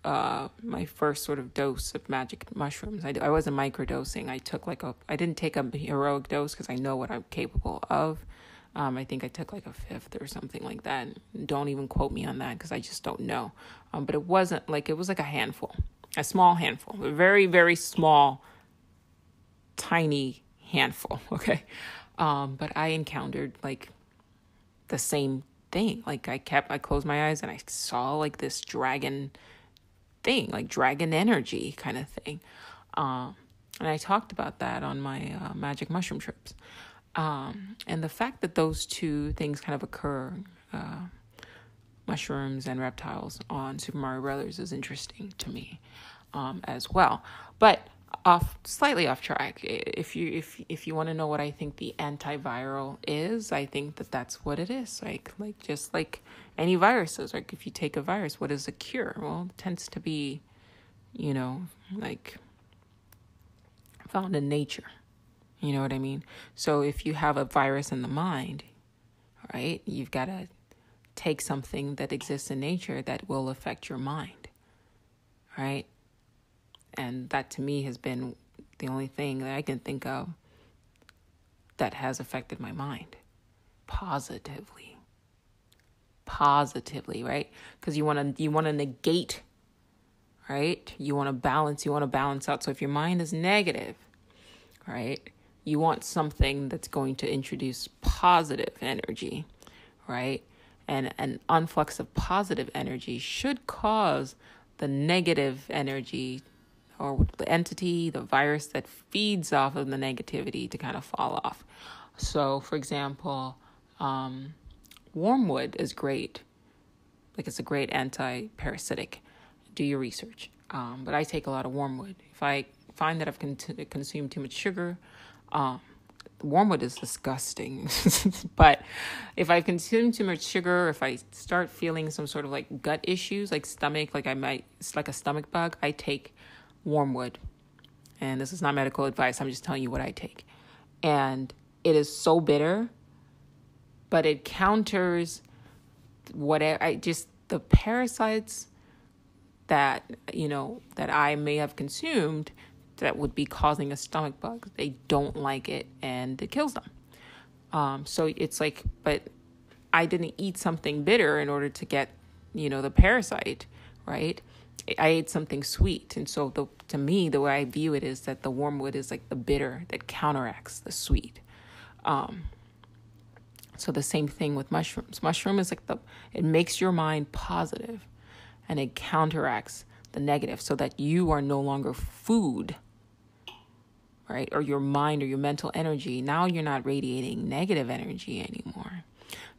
uh, my first sort of dose of magic mushrooms, I, I wasn't microdosing. I took like a, I didn't take a heroic dose because I know what I'm capable of. Um, I think I took like a fifth or something like that. Don't even quote me on that because I just don't know. Um, but it wasn't like, it was like a handful, a small handful, a very, very small tiny handful, [laughs] okay? Um, but I encountered like the same thing. Like I kept, I closed my eyes and I saw like this dragon thing, like dragon energy kind of thing. Um, and I talked about that on my uh, magic mushroom trips. Um, and the fact that those two things kind of occur, uh, mushrooms and reptiles on Super Mario Brothers, is interesting to me um, as well. But off slightly off track. If you if if you want to know what i think the antiviral is i think that that's what it is. Like like just like any viruses like if you take a virus what is a cure? Well it tends to be you know like found in nature. You know what i mean? So if you have a virus in the mind right you've got to take something that exists in nature that will affect your mind right and that to me has been the only thing that I can think of that has affected my mind positively. Positively, right? Because you want to you want to negate, right? You want to balance. You want to balance out. So if your mind is negative, right, you want something that's going to introduce positive energy, right? And an influx of positive energy should cause the negative energy or the entity, the virus that feeds off of the negativity to kind of fall off. So, for example, um, wormwood is great. Like it's a great anti-parasitic. Do your research. Um, but I take a lot of wormwood. If I find that I've con- consumed too much sugar, um, wormwood is disgusting. [laughs] but if I consume too much sugar, if I start feeling some sort of like gut issues, like stomach, like I might, it's like a stomach bug, I take wormwood. And this is not medical advice, I'm just telling you what I take. And it is so bitter, but it counters whatever I just the parasites that you know that I may have consumed that would be causing a stomach bug. They don't like it and it kills them. Um, so it's like, but I didn't eat something bitter in order to get, you know, the parasite, right? I ate something sweet. And so the to me, the way I view it is that the wormwood is like the bitter that counteracts the sweet. Um, so the same thing with mushrooms. Mushroom is like the it makes your mind positive and it counteracts the negative so that you are no longer food. Right? Or your mind or your mental energy. Now you're not radiating negative energy anymore.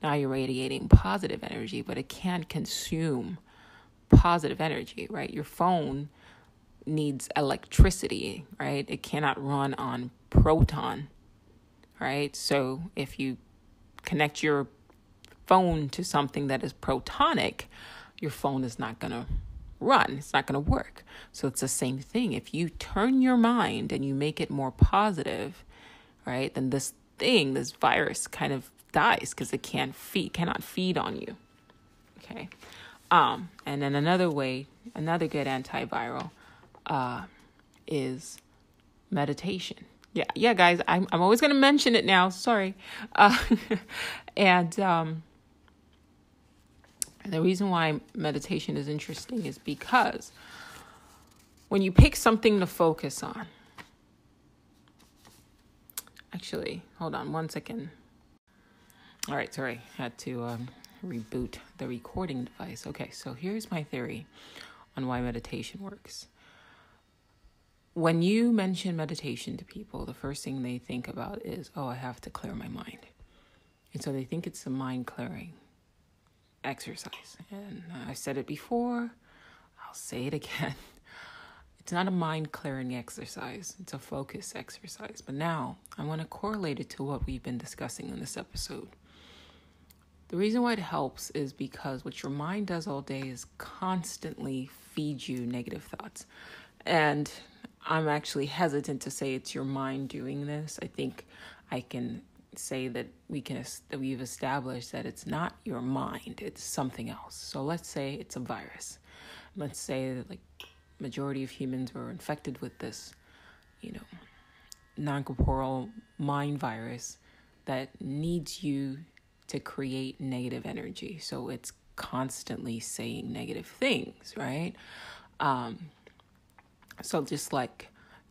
Now you're radiating positive energy, but it can't consume positive energy, right? Your phone needs electricity, right? It cannot run on proton, right? So if you connect your phone to something that is protonic, your phone is not going to run. It's not going to work. So it's the same thing. If you turn your mind and you make it more positive, right? Then this thing, this virus kind of dies because it can't feed, cannot feed on you. Okay. Um, and then another way, another good antiviral, uh, is meditation. Yeah, yeah, guys, I'm I'm always gonna mention it now. Sorry, uh, [laughs] and um, the reason why meditation is interesting is because when you pick something to focus on, actually, hold on one second. All right, sorry, had to um, reboot the recording device. Okay, so here's my theory on why meditation works. When you mention meditation to people, the first thing they think about is, oh, I have to clear my mind. And so they think it's a mind clearing exercise. And I've said it before, I'll say it again. [laughs] It's not a mind clearing exercise, it's a focus exercise. But now I want to correlate it to what we've been discussing in this episode. The reason why it helps is because what your mind does all day is constantly feed you negative thoughts. And I'm actually hesitant to say it's your mind doing this. I think I can say that we can that we've established that it's not your mind, it's something else. So let's say it's a virus. Let's say that like majority of humans were infected with this, you know, non-corporeal mind virus that needs you to create negative energy. So it's constantly saying negative things, right? Um, so just like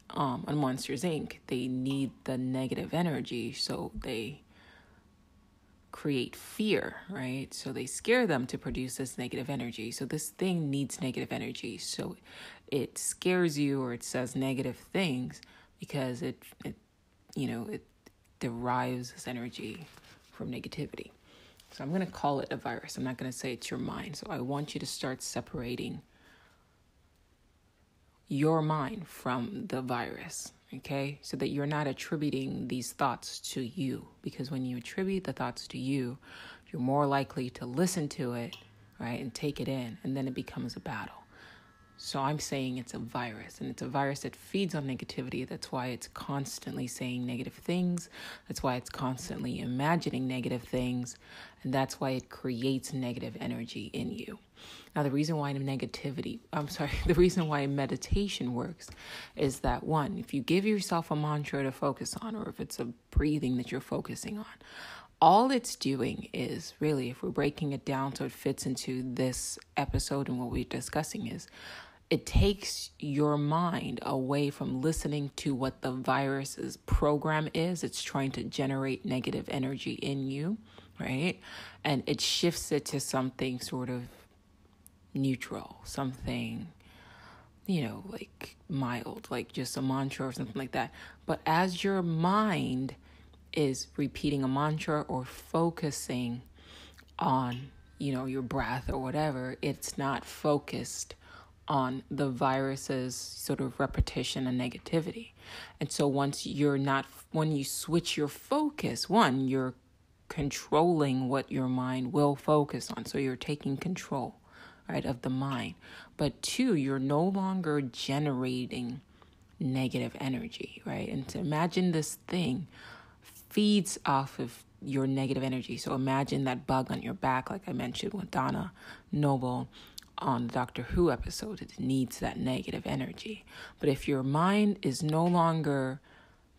um, on Monsters Inc., they need the negative energy, so they create fear, right? So they scare them to produce this negative energy. So this thing needs negative energy. So it scares you or it says negative things because it, it you know, it derives this energy from negativity. So I'm going to call it a virus. I'm not going to say it's your mind. So I want you to start separating your mind from the virus, okay? So that you're not attributing these thoughts to you. Because when you attribute the thoughts to you, you're more likely to listen to it, right, and take it in, and then it becomes a battle. So I'm saying it's a virus, and it's a virus that feeds on negativity. That's why it's constantly saying negative things. That's why it's constantly imagining negative things. And that's why it creates negative energy in you. Now, the reason why negativity, I'm sorry, [laughs] the reason why meditation works is that one, if you give yourself a mantra to focus on, or if it's a breathing that you're focusing on, all it's doing is really, if we're breaking it down so it fits into this episode and what we're discussing, is it takes your mind away from listening to what the virus's program is. It's trying to generate negative energy in you, right? And it shifts it to something sort of neutral, something, you know, like mild, like just a mantra or something like that. But as your mind is repeating a mantra or focusing on, you know, your breath or whatever, it's not focused on the virus's sort of repetition and negativity. And so once you're not, when you switch your focus, one, you're controlling what your mind will focus on. So you're taking control, right, of the mind. But two, you're no longer generating negative energy, right? And to imagine this thing feeds off of your negative energy. So imagine that bug on your back, like I mentioned with Donna Noble on the Doctor Who episode. It needs that negative energy. But if your mind is no longer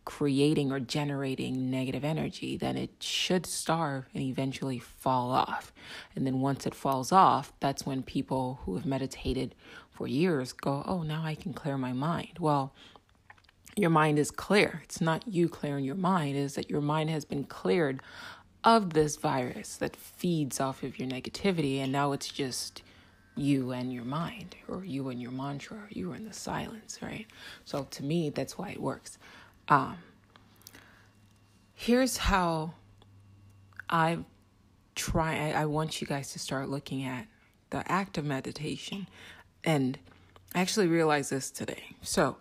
creating or generating negative energy, then it should starve and eventually fall off. And then once it falls off, that's when people who have meditated for years go, Oh, now I can clear my mind. Well, your mind is clear. It's not you clearing your mind, is that your mind has been cleared of this virus that feeds off of your negativity, and now it's just you and your mind, or you and your mantra, or you in the silence, right? So to me, that's why it works. Um, here's how I try, I, I want you guys to start looking at the act of meditation. And I actually realized this today. So,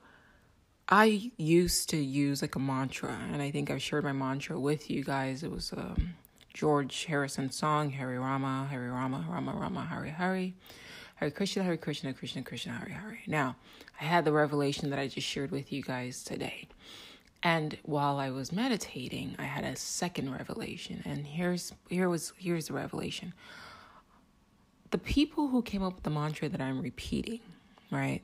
I used to use like a mantra, and I think I've shared my mantra with you guys. It was um, George Harrison's song, Hare Rama, Hare Rama, Rama Rama, Hare Hare, Hare Krishna, Hare Krishna, Krishna Krishna, Hare Hare. Now, I had the revelation that I just shared with you guys today. And while I was meditating, I had a second revelation. And here's here was here's the revelation. The people who came up with the mantra that I'm repeating, right?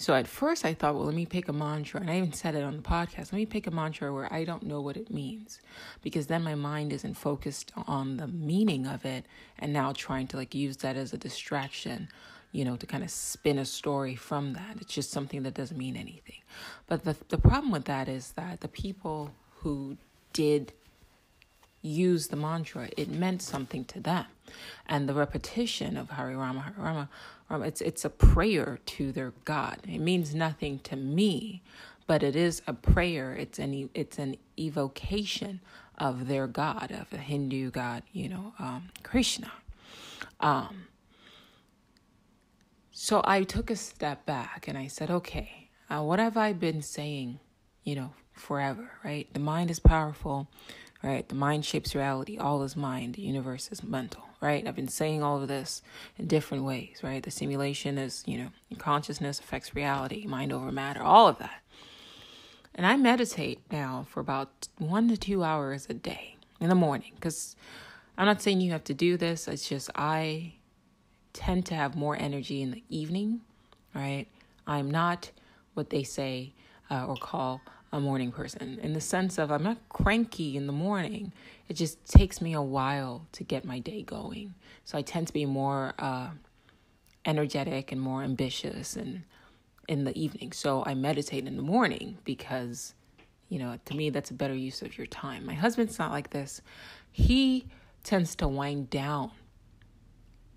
So at first I thought, well, let me pick a mantra, and I even said it on the podcast. Let me pick a mantra where I don't know what it means, because then my mind isn't focused on the meaning of it, and now trying to like use that as a distraction, you know, to kind of spin a story from that. It's just something that doesn't mean anything. But the the problem with that is that the people who did use the mantra, it meant something to them. And the repetition of Hari Rama, Hari Rama, Rama, it's, it's a prayer to their God. It means nothing to me, but it is a prayer. It's an, it's an evocation of their God, of a Hindu God, you know, um, Krishna. Um, so I took a step back and I said, okay, uh, what have I been saying, you know, forever, right? The mind is powerful right? The mind shapes reality. All is mind. The universe is mental, right? I've been saying all of this in different ways, right? The simulation is, you know, consciousness affects reality, mind over matter, all of that. And I meditate now for about one to two hours a day in the morning because I'm not saying you have to do this. It's just I tend to have more energy in the evening, right? I'm not what they say uh, or call a morning person in the sense of I'm not cranky in the morning. It just takes me a while to get my day going. So I tend to be more uh, energetic and more ambitious and in the evening. So I meditate in the morning because, you know, to me, that's a better use of your time. My husband's not like this. He tends to wind down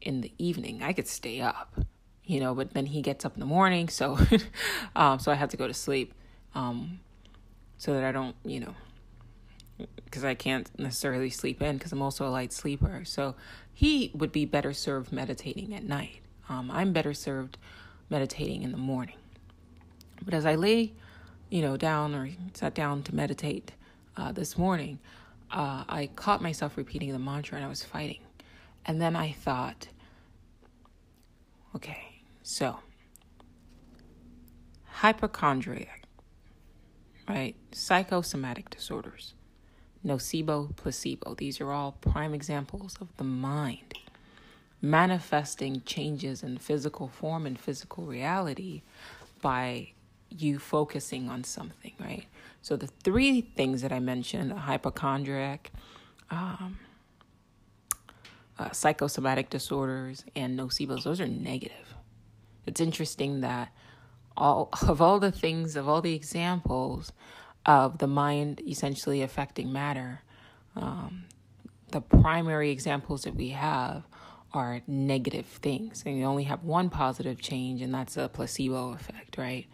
in the evening. I could stay up, you know, but then he gets up in the morning. So, [laughs] um, so I have to go to sleep. Um, so that I don't, you know, because I can't necessarily sleep in because I'm also a light sleeper. So he would be better served meditating at night. Um, I'm better served meditating in the morning. But as I lay, you know, down or sat down to meditate uh, this morning, uh, I caught myself repeating the mantra and I was fighting. And then I thought, okay, so hypochondriac right? Psychosomatic disorders, nocebo, placebo. These are all prime examples of the mind manifesting changes in physical form and physical reality by you focusing on something, right? So the three things that I mentioned, a hypochondriac, um, uh, psychosomatic disorders, and nocebos, those are negative. It's interesting that all [laughs] of all the things of all the examples of the mind essentially affecting matter um, the primary examples that we have are negative things. And you only have one positive change and that's a placebo effect right?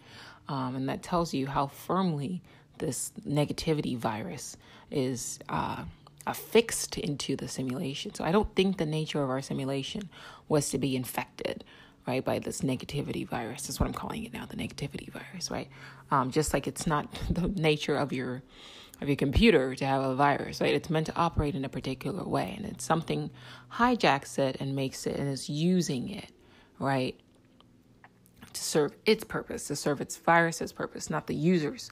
Um, and that tells you how firmly this negativity virus is uh, affixed into the simulation. So i don't think the nature of our simulation was to be infected right, by this negativity virus. That's what I'm calling it now, the negativity virus, right? Um, just like it's not [laughs] the nature of your of your computer to have a virus, right? It's meant to operate in a particular way, and it's something hijacks it and makes it and is using it, right, to serve its purpose, to serve its virus's purpose, not the user's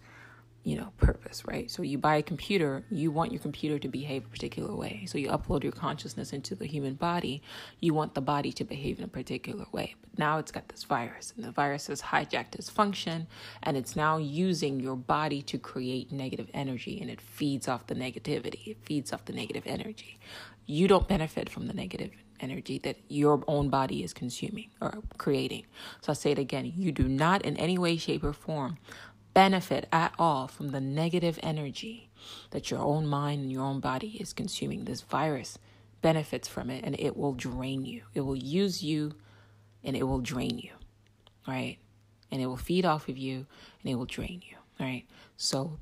you know, purpose, right? So you buy a computer, you want your computer to behave a particular way. So you upload your consciousness into the human body, you want the body to behave in a particular way. But now it's got this virus, and the virus has hijacked its function, and it's now using your body to create negative energy, and it feeds off the negativity, it feeds off the negative energy. You don't benefit from the negative energy that your own body is consuming or creating. So I'll say it again you do not in any way, shape, or form benefit at all from the negative energy that your own mind and your own body is consuming. This virus benefits from it and it will drain you. It will use you and it will drain you, right? And it will feed off of you and it will drain you, right? So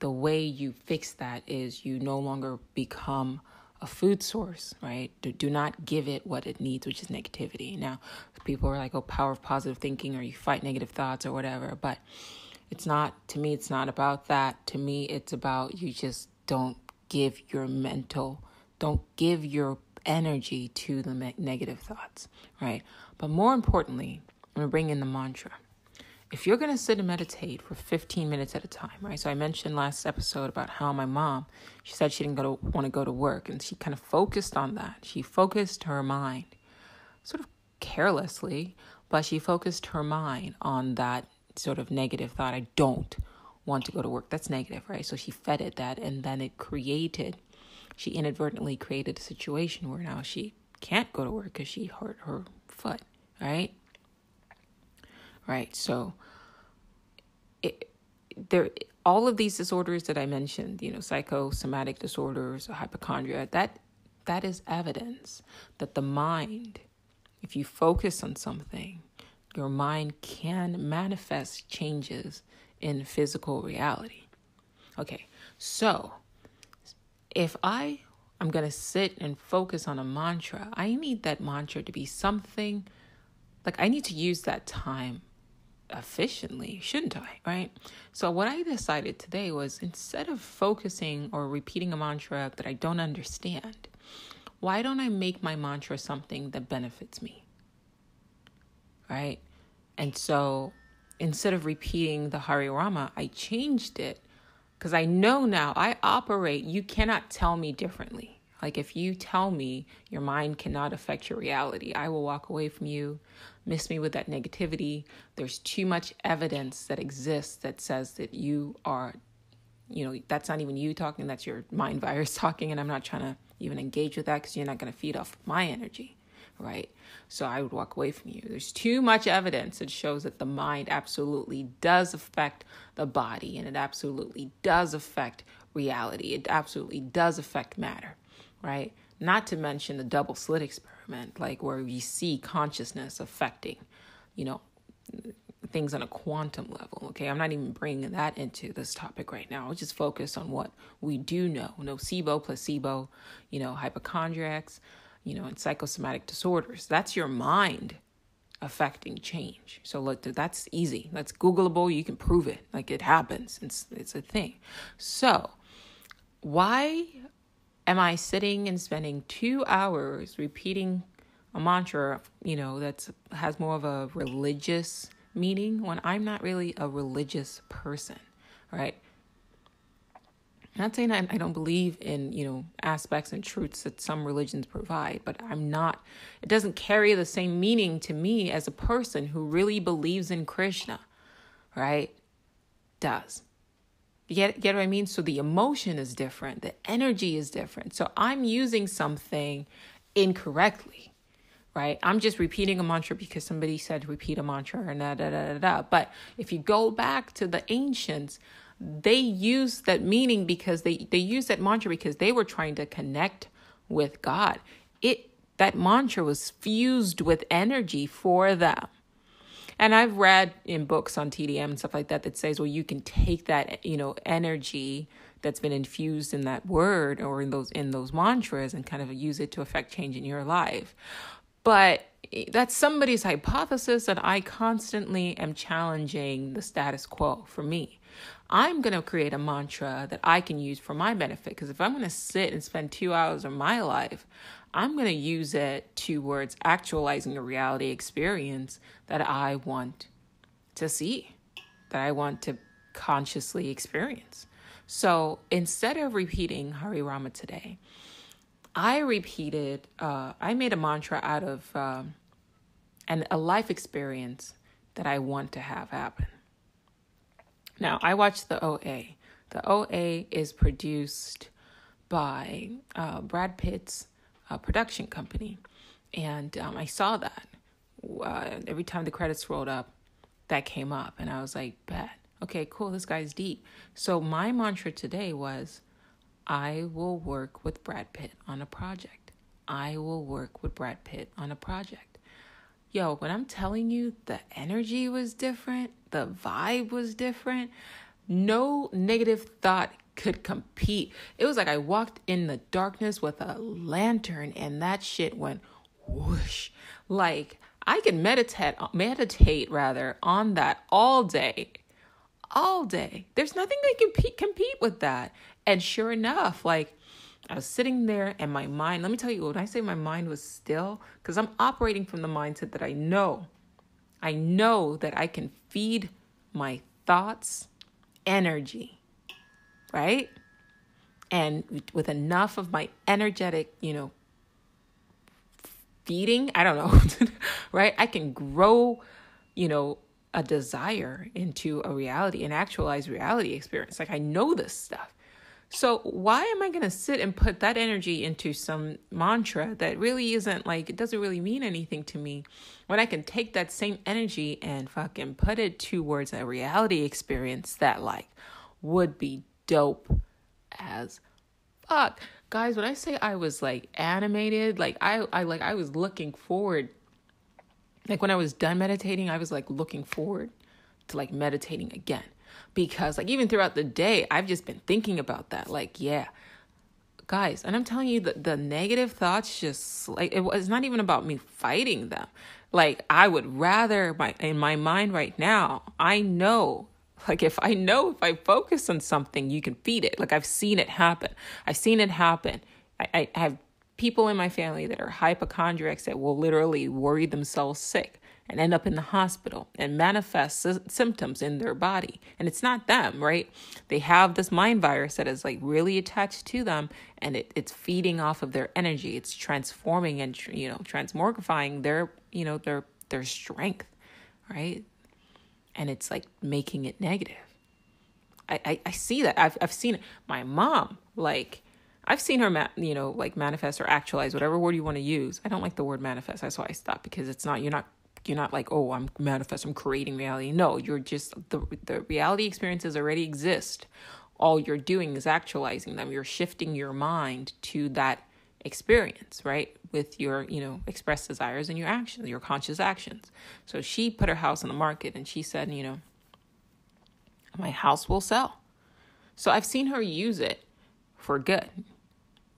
the way you fix that is you no longer become a food source, right? Do, do not give it what it needs, which is negativity. Now, people are like, oh, power of positive thinking, or you fight negative thoughts, or whatever. But it's not, to me, it's not about that. To me, it's about you just don't give your mental, don't give your energy to the negative thoughts, right? But more importantly, I'm gonna bring in the mantra. If you're gonna sit and meditate for 15 minutes at a time, right? So I mentioned last episode about how my mom, she said she didn't go to, want to go to work, and she kind of focused on that. She focused her mind, sort of carelessly, but she focused her mind on that sort of negative thought. I don't want to go to work. That's negative, right? So she fed it that, and then it created, she inadvertently created a situation where now she can't go to work because she hurt her foot, right? Right. So it, there, all of these disorders that I mentioned, you know, psychosomatic disorders, or hypochondria, that that is evidence that the mind, if you focus on something, your mind can manifest changes in physical reality. Okay, so if I am going to sit and focus on a mantra, I need that mantra to be something like I need to use that time efficiently, shouldn't I? Right? So, what I decided today was instead of focusing or repeating a mantra that I don't understand, why don't I make my mantra something that benefits me? Right? And so instead of repeating the Hare Rama, I changed it because I know now I operate, you cannot tell me differently. Like if you tell me your mind cannot affect your reality, I will walk away from you, miss me with that negativity. There's too much evidence that exists that says that you are, you know, that's not even you talking, that's your mind virus [laughs] talking, and I'm not trying to even engage with that because you're not going to feed off my energy right? So I would walk away from you. There's too much evidence that shows that the mind absolutely does affect the body and it absolutely does affect reality. It absolutely does affect matter, right? Not to mention the double slit experiment, like where we see consciousness affecting, you know, things on a quantum level. Okay, I'm not even bringing that into this topic right now. I'll just focus on what we do know nocebo, placebo, you know, hypochondriacs, you know, and psychosomatic disorders. That's your mind affecting change. So look, that's easy. That's Googleable. You can prove it. Like it happens. It's it's a thing. So why am I sitting and spending two hours repeating a mantra, you know, that's has more of a religious meaning when I'm not really a religious person, right? Not saying I, I don't believe in you know aspects and truths that some religions provide but i'm not it doesn't carry the same meaning to me as a person who really believes in krishna right? Does. You get, get what i mean? So the emotion is different. The energy is different. So i'm using something incorrectly right? I'm just repeating a mantra because somebody said repeat a mantra and da da da da da. But if you go back to the ancients they use that meaning because they they use that mantra because they were trying to connect with God. It that mantra was fused with energy for them. And I've read in books on TDM and stuff like that that says, well, you can take that, you know, energy that's been infused in that word or in those in those mantras and kind of use it to affect change in your life. But that's somebody's hypothesis and I constantly am challenging the status quo for me. I'm going to create a mantra that I can use for my benefit. Because if I'm going to sit and spend two hours of my life, I'm going to use it towards actualizing a reality experience that I want to see, that I want to consciously experience. So instead of repeating Hare Rama today, I repeated, uh, I made a mantra out of um, and a life experience that I want to have happen. Now, I watched the OA. The OA is produced by uh, Brad Pitt's uh, production company. And um, I saw that. Uh, every time the credits rolled up, that came up. And I was like, bet. Okay, cool. This guy's deep. So my mantra today was I will work with Brad Pitt on a project. I will work with Brad Pitt on a project. Yo, when I'm telling you the energy was different, the vibe was different, no negative thought could compete. It was like I walked in the darkness with a lantern and that shit went whoosh. Like I can meditate meditate rather on that all day. All day. There's nothing that can compete, compete with that. And sure enough, like I was sitting there and my mind, let me tell you, when I say my mind was still, because I'm operating from the mindset that I know, I know that I can feed my thoughts energy, right? And with enough of my energetic, you know, feeding, I don't know, [laughs] right? I can grow, you know, a desire into a reality, an actualized reality experience. Like I know this stuff. So why am I going to sit and put that energy into some mantra that really isn't like it doesn't really mean anything to me when I can take that same energy and fucking put it towards a reality experience that like would be dope as fuck. Guys, when I say I was like animated, like I I like I was looking forward like when I was done meditating, I was like looking forward to like meditating again because like even throughout the day i've just been thinking about that like yeah. Guys and i'm telling you that the negative thoughts just like it was not even about me fighting them. Like i would rather my in my mind right now i know like if i know if i focus on something you can feed it. Like i've seen it happen. I've seen it happen. I, I have people in my family that are hypochondriacs that will literally worry themselves sick and end up in the hospital and manifest symptoms in their body. And it's not them, right? They have this mind virus that is like really attached to them and it, it's feeding off of their energy. It's transforming and, you know, transmorgifying their, you know, their, their strength, right? And it's like making it negative. I, I, I see that. I've, I've seen it. My mom, like, I've seen her, ma- you know, like manifest or actualize, whatever word you want to use. I don't like the word manifest. That's why I stopped because it's not, you're not you're not like oh i'm manifest i'm creating reality. No you're just the the reality experiences already exist. All you're doing is actualizing them. You're shifting your mind to that experience right? With your you know expressed desires and your actions your conscious actions. So she put her house on the market and she said you know my house will sell. So i've seen her use it for good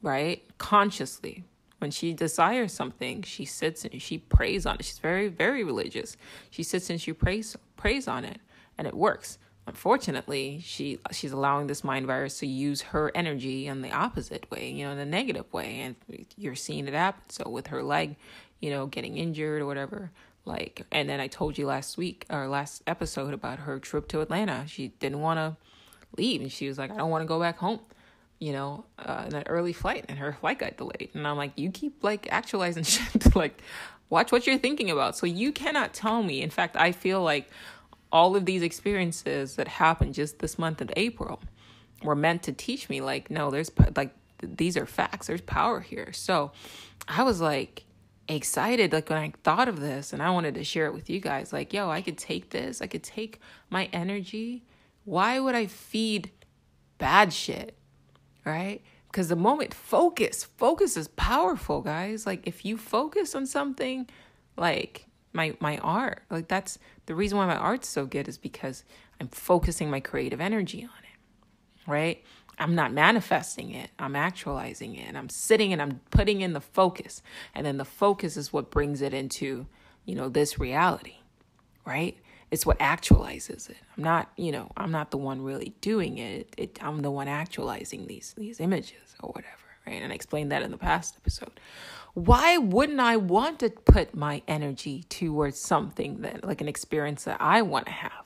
right? Consciously when she desires something, she sits and she prays on it. She's very, very religious. She sits and she prays prays on it, and it works. Unfortunately, she she's allowing this mind virus to use her energy in the opposite way, you know, in a negative way, and you're seeing it happen. So with her leg, you know, getting injured or whatever, like, and then I told you last week or last episode about her trip to Atlanta. She didn't want to leave, and she was like, I don't want to go back home you know, uh, in an early flight and her flight got delayed. And I'm like, you keep like actualizing [laughs] shit. like, watch what you're thinking about. So you cannot tell me. In fact, I feel like all of these experiences that happened just this month of April were meant to teach me, like, no, there's like, these are facts. There's power here. So I was like, excited like when I thought of this and I wanted to share it with you guys like yo I could take this I could take my energy why would I feed bad shit right? Because the moment focus, focus is powerful, guys. Like if you focus on something, like my my art, like that's the reason why my art's so good is because I'm focusing my creative energy on it, right? I'm not manifesting it. I'm actualizing it. I'm sitting and I'm putting in the focus. And then the focus is what brings it into, you know, this reality, right? It's what actualizes it. I'm not, you know, I'm not the one really doing it. it I'm the one actualizing these these images or whatever, right? And I explained that in the past episode. Why wouldn't I want to put my energy towards something that like an experience that I want to have?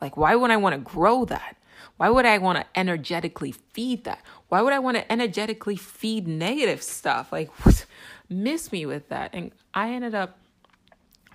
Like why would I want to grow that? Why would I want to energetically feed that? Why would I want to energetically feed negative stuff? Like [laughs] miss me with that. And I ended up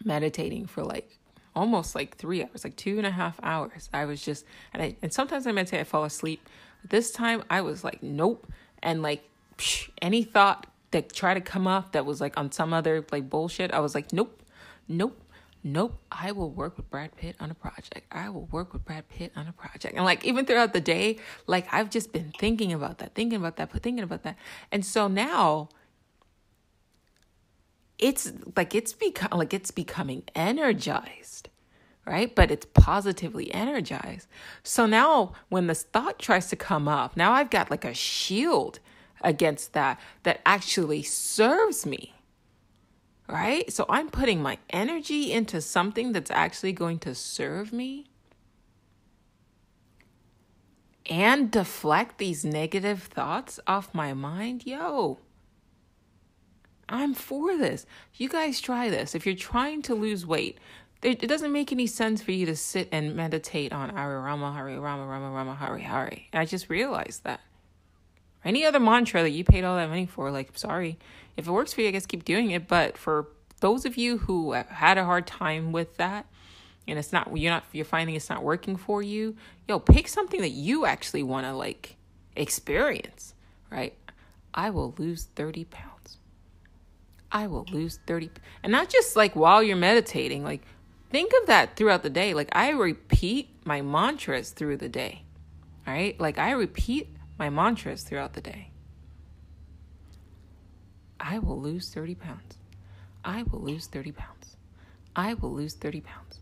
meditating for like almost like three hours, like two and a half hours. I was just, and I, and sometimes I meditate, I fall asleep. This time I was like, nope. And like psh, any thought that tried to come up that was like on some other like bullshit, I was like, nope, nope, nope. I will work with Brad Pitt on a project. I will work with Brad Pitt on a project. And like even throughout the day, like I've just been thinking about that, thinking about that, thinking about that. And so now, it's like it's become like it's becoming energized right? But it's positively energized. So now when this thought tries to come up now i've got like a shield against that that actually serves me right? So i'm putting my energy into something that's actually going to serve me and deflect these negative thoughts off my mind. Yo I'm for this. You guys try this. If you're trying to lose weight, it doesn't make any sense for you to sit and meditate on Hare Rama, Hare Rama, Rama Rama, Hare Hare. I just realized that. Any other mantra that you paid all that money for, like, sorry. If it works for you, I guess keep doing it. But for those of you who have had a hard time with that, and it's not you're not you're finding it's not working for you, yo, pick something that you actually want to like experience, right? I will lose 30 pounds. I will lose 30 and not just like while you're meditating, like think of that throughout the day. Like I repeat my mantras through the day. All right? Like I repeat my mantras throughout the day. I will lose 30 pounds. I will lose 30 pounds. I will lose 30 pounds.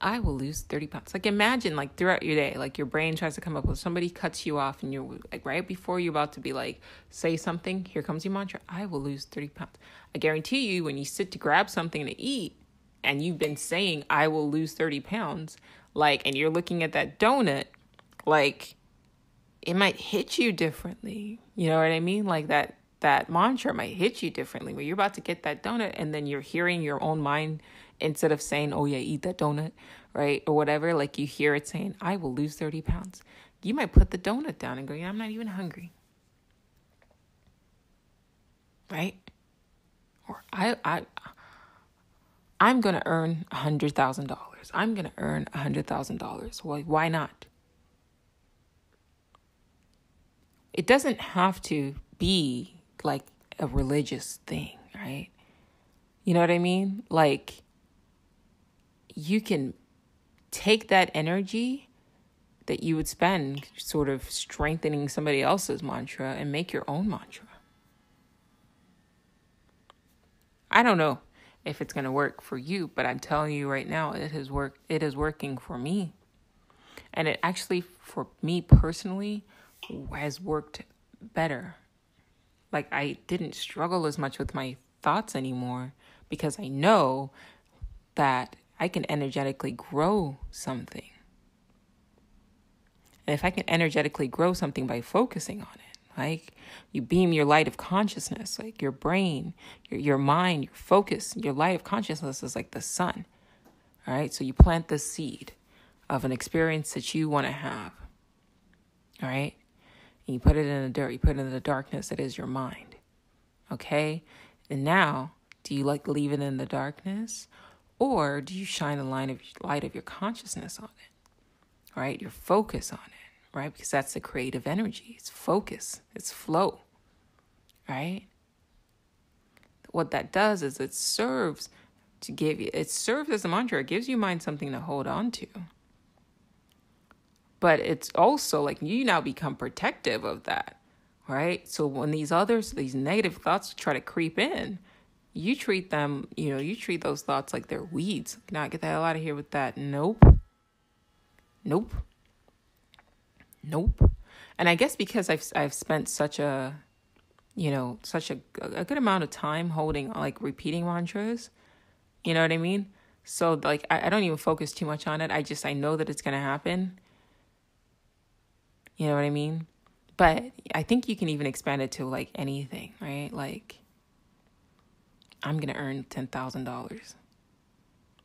I will lose 30 pounds. Like imagine like throughout your day, like your brain tries to come up with somebody cuts you off and you're like right before you're about to be like say something, here comes your mantra, I will lose 30 pounds. I guarantee you when you sit to grab something to eat and you've been saying I will lose 30 pounds, like and you're looking at that donut, like it might hit you differently. You know what I mean? Like that that mantra might hit you differently where you're about to get that donut and then you're hearing your own mind instead of saying, oh, yeah, eat that donut, right? Or whatever, like you hear it saying, I will lose 30 pounds. You might put the donut down and go, yeah, I'm not even hungry. Right? Or I, I, I'm going to earn a $100,000. I'm going to earn a $100,000. Well, why not? It doesn't have to be like a religious thing, right? You know what I mean? Like, you can take that energy that you would spend sort of strengthening somebody else's mantra and make your own mantra. I don't know if it's going to work for you, but I'm telling you right now it has worked it is working for me. And it actually for me personally has worked better. Like I didn't struggle as much with my thoughts anymore because I know that I can energetically grow something. And if I can energetically grow something by focusing on it, like you beam your light of consciousness, like your brain, your, your mind, your focus, your light of consciousness is like the sun. All right. So you plant the seed of an experience that you want to have. All right. And you put it in the dirt, you put it in the darkness that is your mind. Okay. And now, do you like leave it in the darkness or do you shine the light of, light of your consciousness on it? Right? Your focus on it, right? Because that's the creative energy. It's focus, it's flow, right? What that does is it serves to give you, it serves as a mantra. It gives your mind something to hold on to. But it's also like you now become protective of that, right? So when these others, these negative thoughts try to creep in, you treat them, you know, you treat those thoughts like they're weeds. Not get the hell out of here with that. Nope. Nope. Nope. And I guess because I've I've spent such a, you know, such a a good amount of time holding like repeating mantras, you know what I mean? So like I, I don't even focus too much on it. I just I know that it's gonna happen. You know what I mean? But I think you can even expand it to like anything, right? Like I'm going to earn $10,000,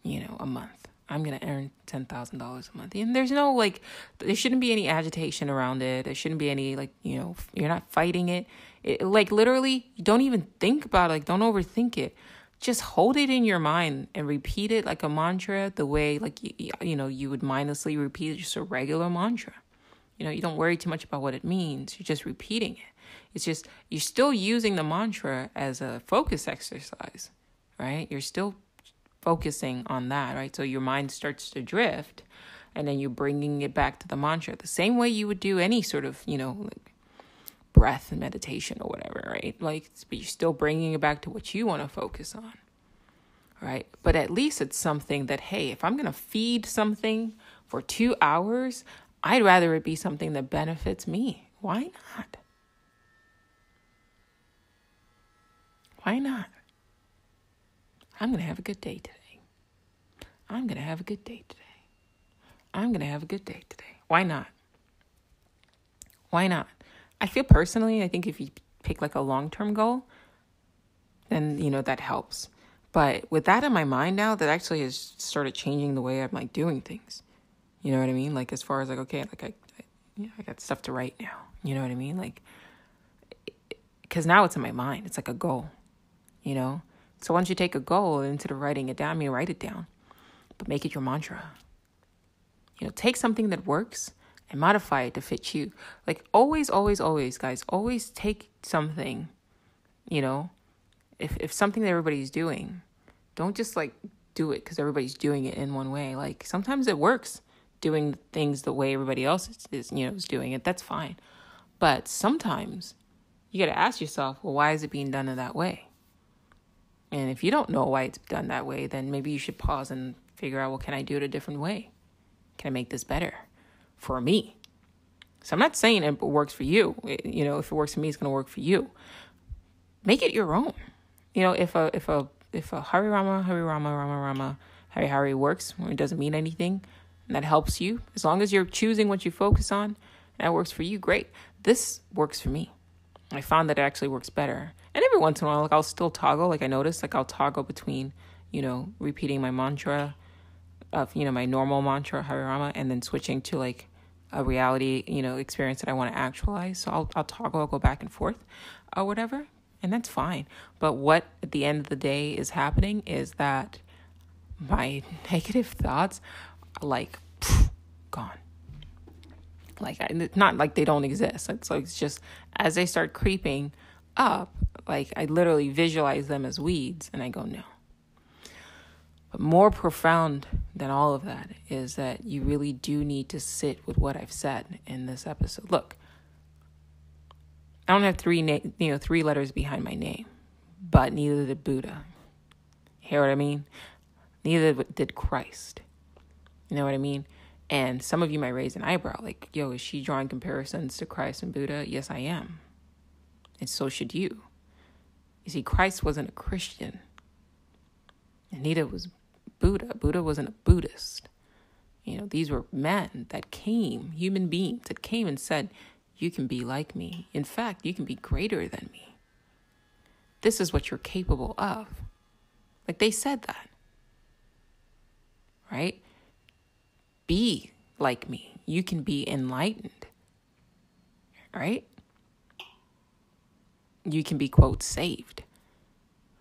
you know, a month. I'm going to earn $10,000 a month. And there's no like, there shouldn't be any agitation around it. There shouldn't be any like, you know, you're not fighting it. it like literally, don't even think about it. Like, don't overthink it. Just hold it in your mind and repeat it like a mantra the way like, you, you know, you would mindlessly repeat just a regular mantra. You know, you don't worry too much about what it means. You're just repeating it. It's just you're still using the mantra as a focus exercise, right? You're still focusing on that, right? So your mind starts to drift and then you're bringing it back to the mantra the same way you would do any sort of, you know, like breath and meditation or whatever, right? Like, but you're still bringing it back to what you want to focus on, right? But at least it's something that, hey, if I'm going to feed something for two hours, I'd rather it be something that benefits me. Why not? Why not? I'm going to have a good day today. I'm going to have a good day today. I'm going to have a good day today. Why not? Why not? I feel personally, I think if you pick like a long term goal, then, you know, that helps. But with that in my mind now, that actually has started changing the way I'm like doing things. You know what I mean? Like as far as like, okay, like I, I, you know, I got stuff to write now. You know what I mean? Like because now it's in my mind. It's like a goal, you know? So once you take a goal instead of writing it down, you write it down, but make it your mantra. You know, take something that works and modify it to fit you. Like always, always, always, guys, always take something, you know, if if something that everybody's doing, don't just like do it because everybody's doing it in one way. Like sometimes it works doing things the way everybody else is, is you know is doing it. That's fine. But sometimes you got to ask yourself, well, why is it being done in that way? And if you don't know why it's done that way, then maybe you should pause and figure out, well, can I do it a different way? Can I make this better for me? So I'm not saying it works for you. It, you know, if it works for me, it's going to work for you. Make it your own. You know, if a if a if a Hare Rama Hare Rama Rama Rama Hare Hare works, it doesn't mean anything, and that helps you. As long as you're choosing what you focus on, and that works for you, great. This works for me. I found that it actually works better. And every once in a while, like I'll still toggle. Like I noticed, like I'll toggle between, you know, repeating my mantra of, you know, my normal mantra, Hare Rama, and then switching to like a reality, you know, experience that I want to actualize. So I'll, I'll toggle, I'll go back and forth or whatever. And that's fine. But what at the end of the day is happening is that my [laughs] negative thoughts are like gone. Like, it's not like they don't exist. It's like, it's just as they start creeping up, like I literally visualize them as weeds and I go, no. But more profound than all of that is that you really do need to sit with what I've said in this episode. Look, I don't have three na- you know three letters behind my name, but neither did Buddha. Hear what I mean? Neither did Christ. You know what I mean? And some of you might raise an eyebrow, like, yo, is she drawing comparisons to Christ and Buddha? Yes, I am. And so should you. You see, Christ wasn't a Christian, and neither was Buddha. Buddha wasn't a Buddhist. You know, these were men that came, human beings that came and said, You can be like me. In fact, you can be greater than me. This is what you're capable of. Like they said that. Right? Be like me. You can be enlightened. Right? You can be, quote, saved.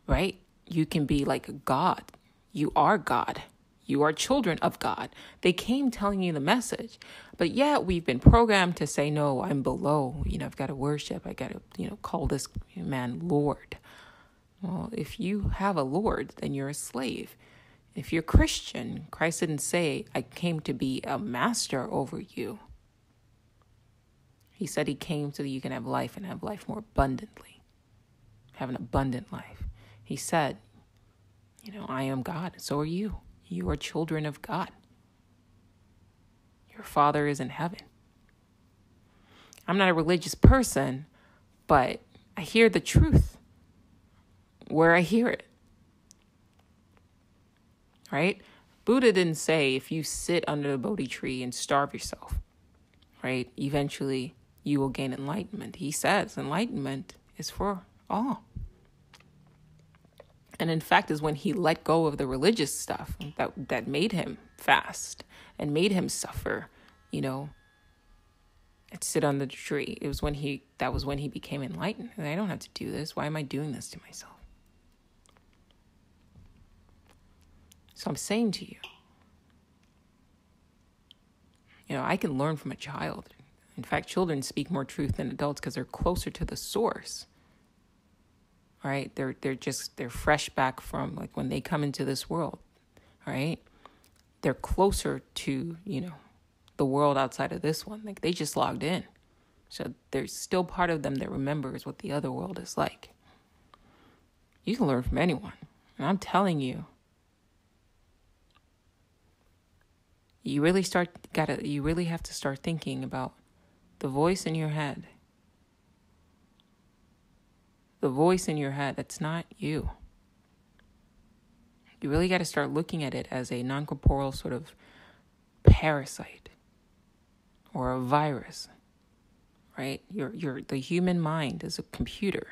Right? You can be like God. You are God. You are children of God. They came telling you the message. But yet we've been programmed to say, no, I'm below. You know, I've got to worship. I got to, you know, call this man Lord. Well, if you have a Lord, then you're a slave. If you're Christian, Christ didn't say, I came to be a master over you. He said he came so that you can have life and have life more abundantly, have an abundant life. He said, You know, I am God, so are you. You are children of God. Your Father is in heaven. I'm not a religious person, but I hear the truth where I hear it right? Buddha didn't say if you sit under the Bodhi tree and starve yourself, right? Eventually you will gain enlightenment. He says enlightenment is for all. And in fact, is when he let go of the religious stuff that that made him fast and made him suffer, you know, and sit under the tree. It was when he that was when he became enlightened. I don't have to do this. Why am I doing this to myself? So I'm saying to you, you know, I can learn from a child. In fact, children speak more truth than adults because they're closer to the source. Right? They're they're just they're fresh back from like when they come into this world, right? They're closer to, you know, the world outside of this one. Like they just logged in. So there's still part of them that remembers what the other world is like. You can learn from anyone. And I'm telling you, you really start gotta you really have to start thinking about the voice in your head. The voice in your head that's not you. You really got to start looking at it as a non-corporeal sort of parasite or a virus right? Your your the human mind is a computer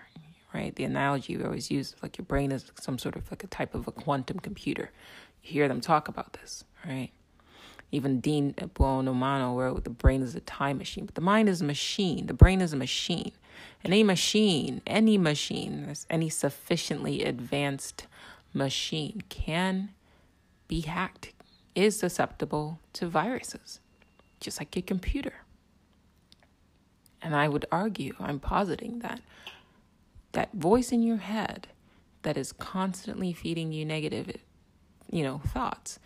right? The analogy we always use like your brain is some sort of like a type of a quantum computer. You hear them talk about this right Even Dean uh, Buonomano wrote, The brain is a time machine, but the mind is a machine. The brain is a machine. And any machine, any machine, any sufficiently advanced machine can be hacked, is susceptible to viruses, just like your computer. And I would argue, I'm positing that that voice in your head that is constantly feeding you negative, you know, thoughts,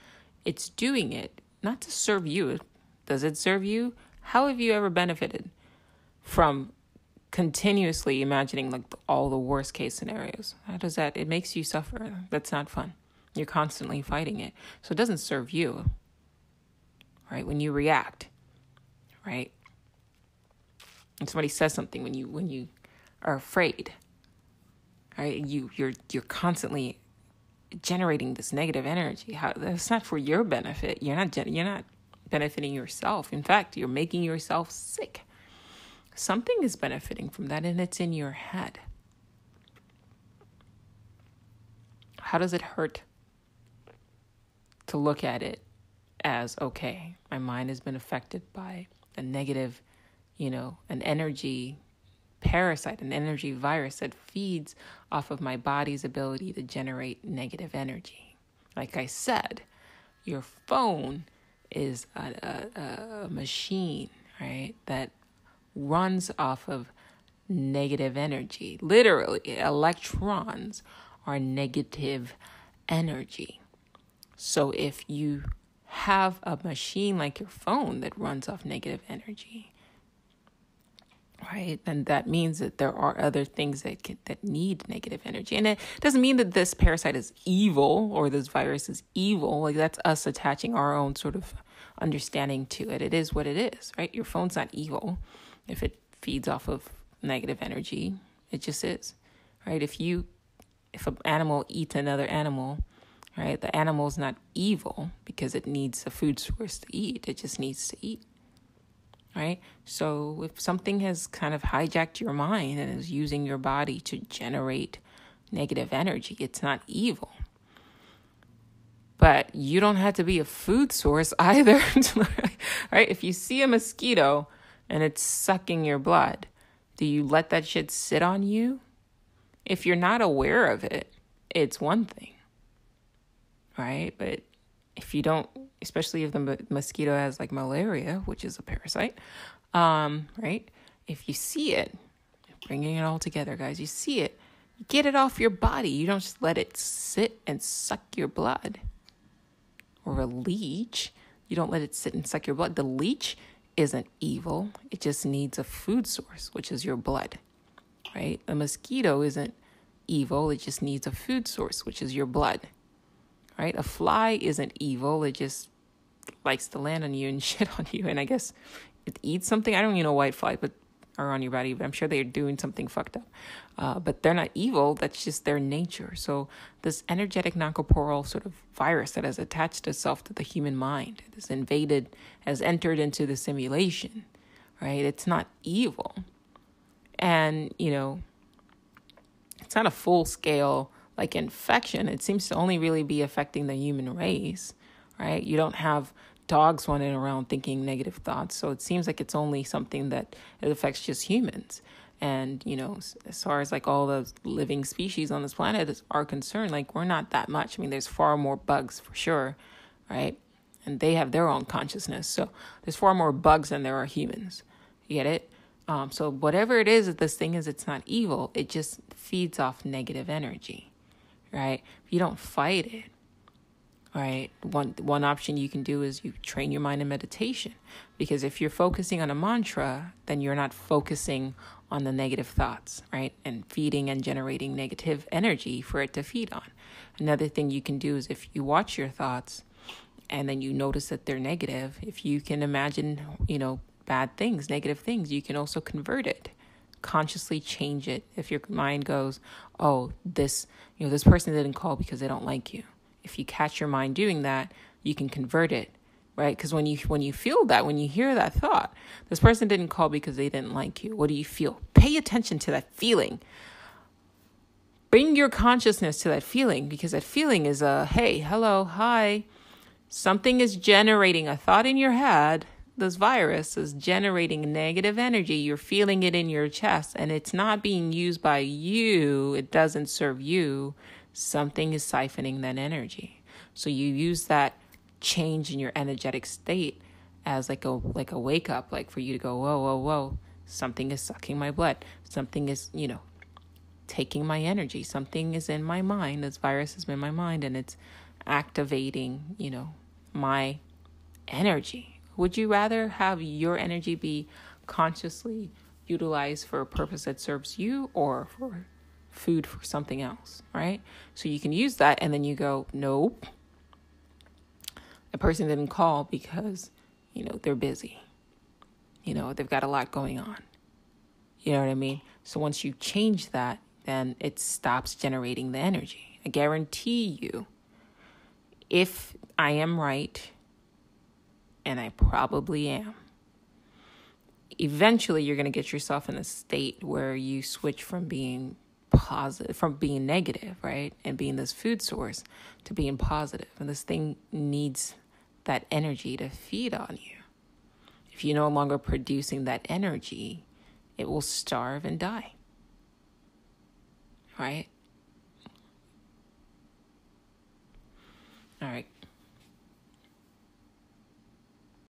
it's doing it not to serve you. Does it serve you? How have you ever benefited from continuously imagining like all the worst case scenarios? How does that? It makes you suffer. That's not fun. You're constantly fighting it. So it doesn't serve you. Right? When you react, right? And somebody says something when you when you are afraid, right? You you're you're constantly generating this negative energy. How that's not for your benefit. You're not you're not benefiting yourself. In fact, you're making yourself sick. Something is benefiting from that and it's in your head. How does it hurt to look at it as okay, my mind has been affected by a negative, you know, an energy parasite, an energy virus that feeds off of my body's ability to generate negative energy. Like I said, your phone is a, a, a machine, right, that runs off of negative energy. Literally, electrons are negative energy. So if you have a machine like your phone that runs off negative energy, right then that means that there are other things that can, that need negative energy. And it doesn't mean that this parasite is evil or this virus is evil. Like that's us attaching our own sort of understanding to it. It is what it is right? Your phone's not evil. If it feeds off of negative energy it just is right? If you if an animal eats another animal right the animal's not evil because it needs a food source to eat. It just needs to eat right? So if something has kind of hijacked your mind and is using your body to generate negative energy, it's not evil. But you don't have to be a food source [laughs] either, [laughs] right? If you see a mosquito and it's sucking your blood, do you let that shit sit on you? If you're not aware of it, it's one thing, right? But if you don't especially if the mosquito has like malaria, which is a parasite, um, right? If you see it, bringing it all together, guys, you see it, get it off your body. You don't just let it sit and suck your blood. Or a leech, you don't let it sit and suck your blood. The leech isn't evil, it just needs a food source, which is your blood, right? The mosquito isn't evil, it just needs a food source, which is your blood right? A fly isn't evil, it just likes to land on you and [laughs] shit on you. And I guess it eats something. I don't even know why it flies, but are on your body, but I'm sure they're doing something fucked up. Uh, but they're not evil. That's just their nature. So this energetic non-corporeal sort of virus that has attached itself to the human mind, has invaded, has entered into the simulation, right? It's not evil, and you know, it's not a full scale like infection. It seems to only really be affecting the human race right? You don't have dogs running around thinking negative thoughts. So it seems like it's only something that it affects just humans. And, you know, as far as like all the living species on this planet are concerned, like we're not that much. I mean, there's far more bugs for sure, right? And they have their own consciousness. So there's far more bugs than there are humans. You get it? Um, so whatever it is that this thing is, it's not evil. It just feeds off negative energy, right? If you don't fight it, right? One one option you can do is you train your mind in meditation. Because if you're focusing on a mantra then you're not focusing on the negative thoughts right? And feeding and generating negative energy for it to feed on. Another thing you can do is if you watch your thoughts and then you notice that they're negative if you can imagine you know bad things negative things you can also convert it consciously change it. If your mind goes oh this you know this person didn't call because they don't like you if you catch your mind doing that, you can convert it, right? Because when you when you feel that, when you hear that thought, this person didn't call because they didn't like you. What do you feel? Pay attention to that feeling. Bring your consciousness to that feeling because that feeling is a hey, hello, hi, something is generating a thought in your head. This virus is generating negative energy. You're feeling it in your chest, and it's not being used by you. It doesn't serve you. Something is siphoning that energy. So you use that change in your energetic state as like a like a wake up, like for you to go, whoa, whoa, whoa, something is sucking my blood. Something is, you know, taking my energy. Something is in my mind. This virus is in my mind and it's activating, you know, my energy. Would you rather have your energy be consciously utilized for a purpose that serves you or for food for something else, right? So you can use that and then you go, nope. A person didn't call because, you know, they're busy. You know, they've got a lot going on. You know what I mean? So once you change that, then it stops generating the energy. I guarantee you, if I am right, and I probably am, eventually you're going to get yourself in a state where you switch from being positive from being negative, right? And being this food source to being. And this thing needs that energy to feed on you. If you're no longer producing that energy, it will starve and die. Right? All right.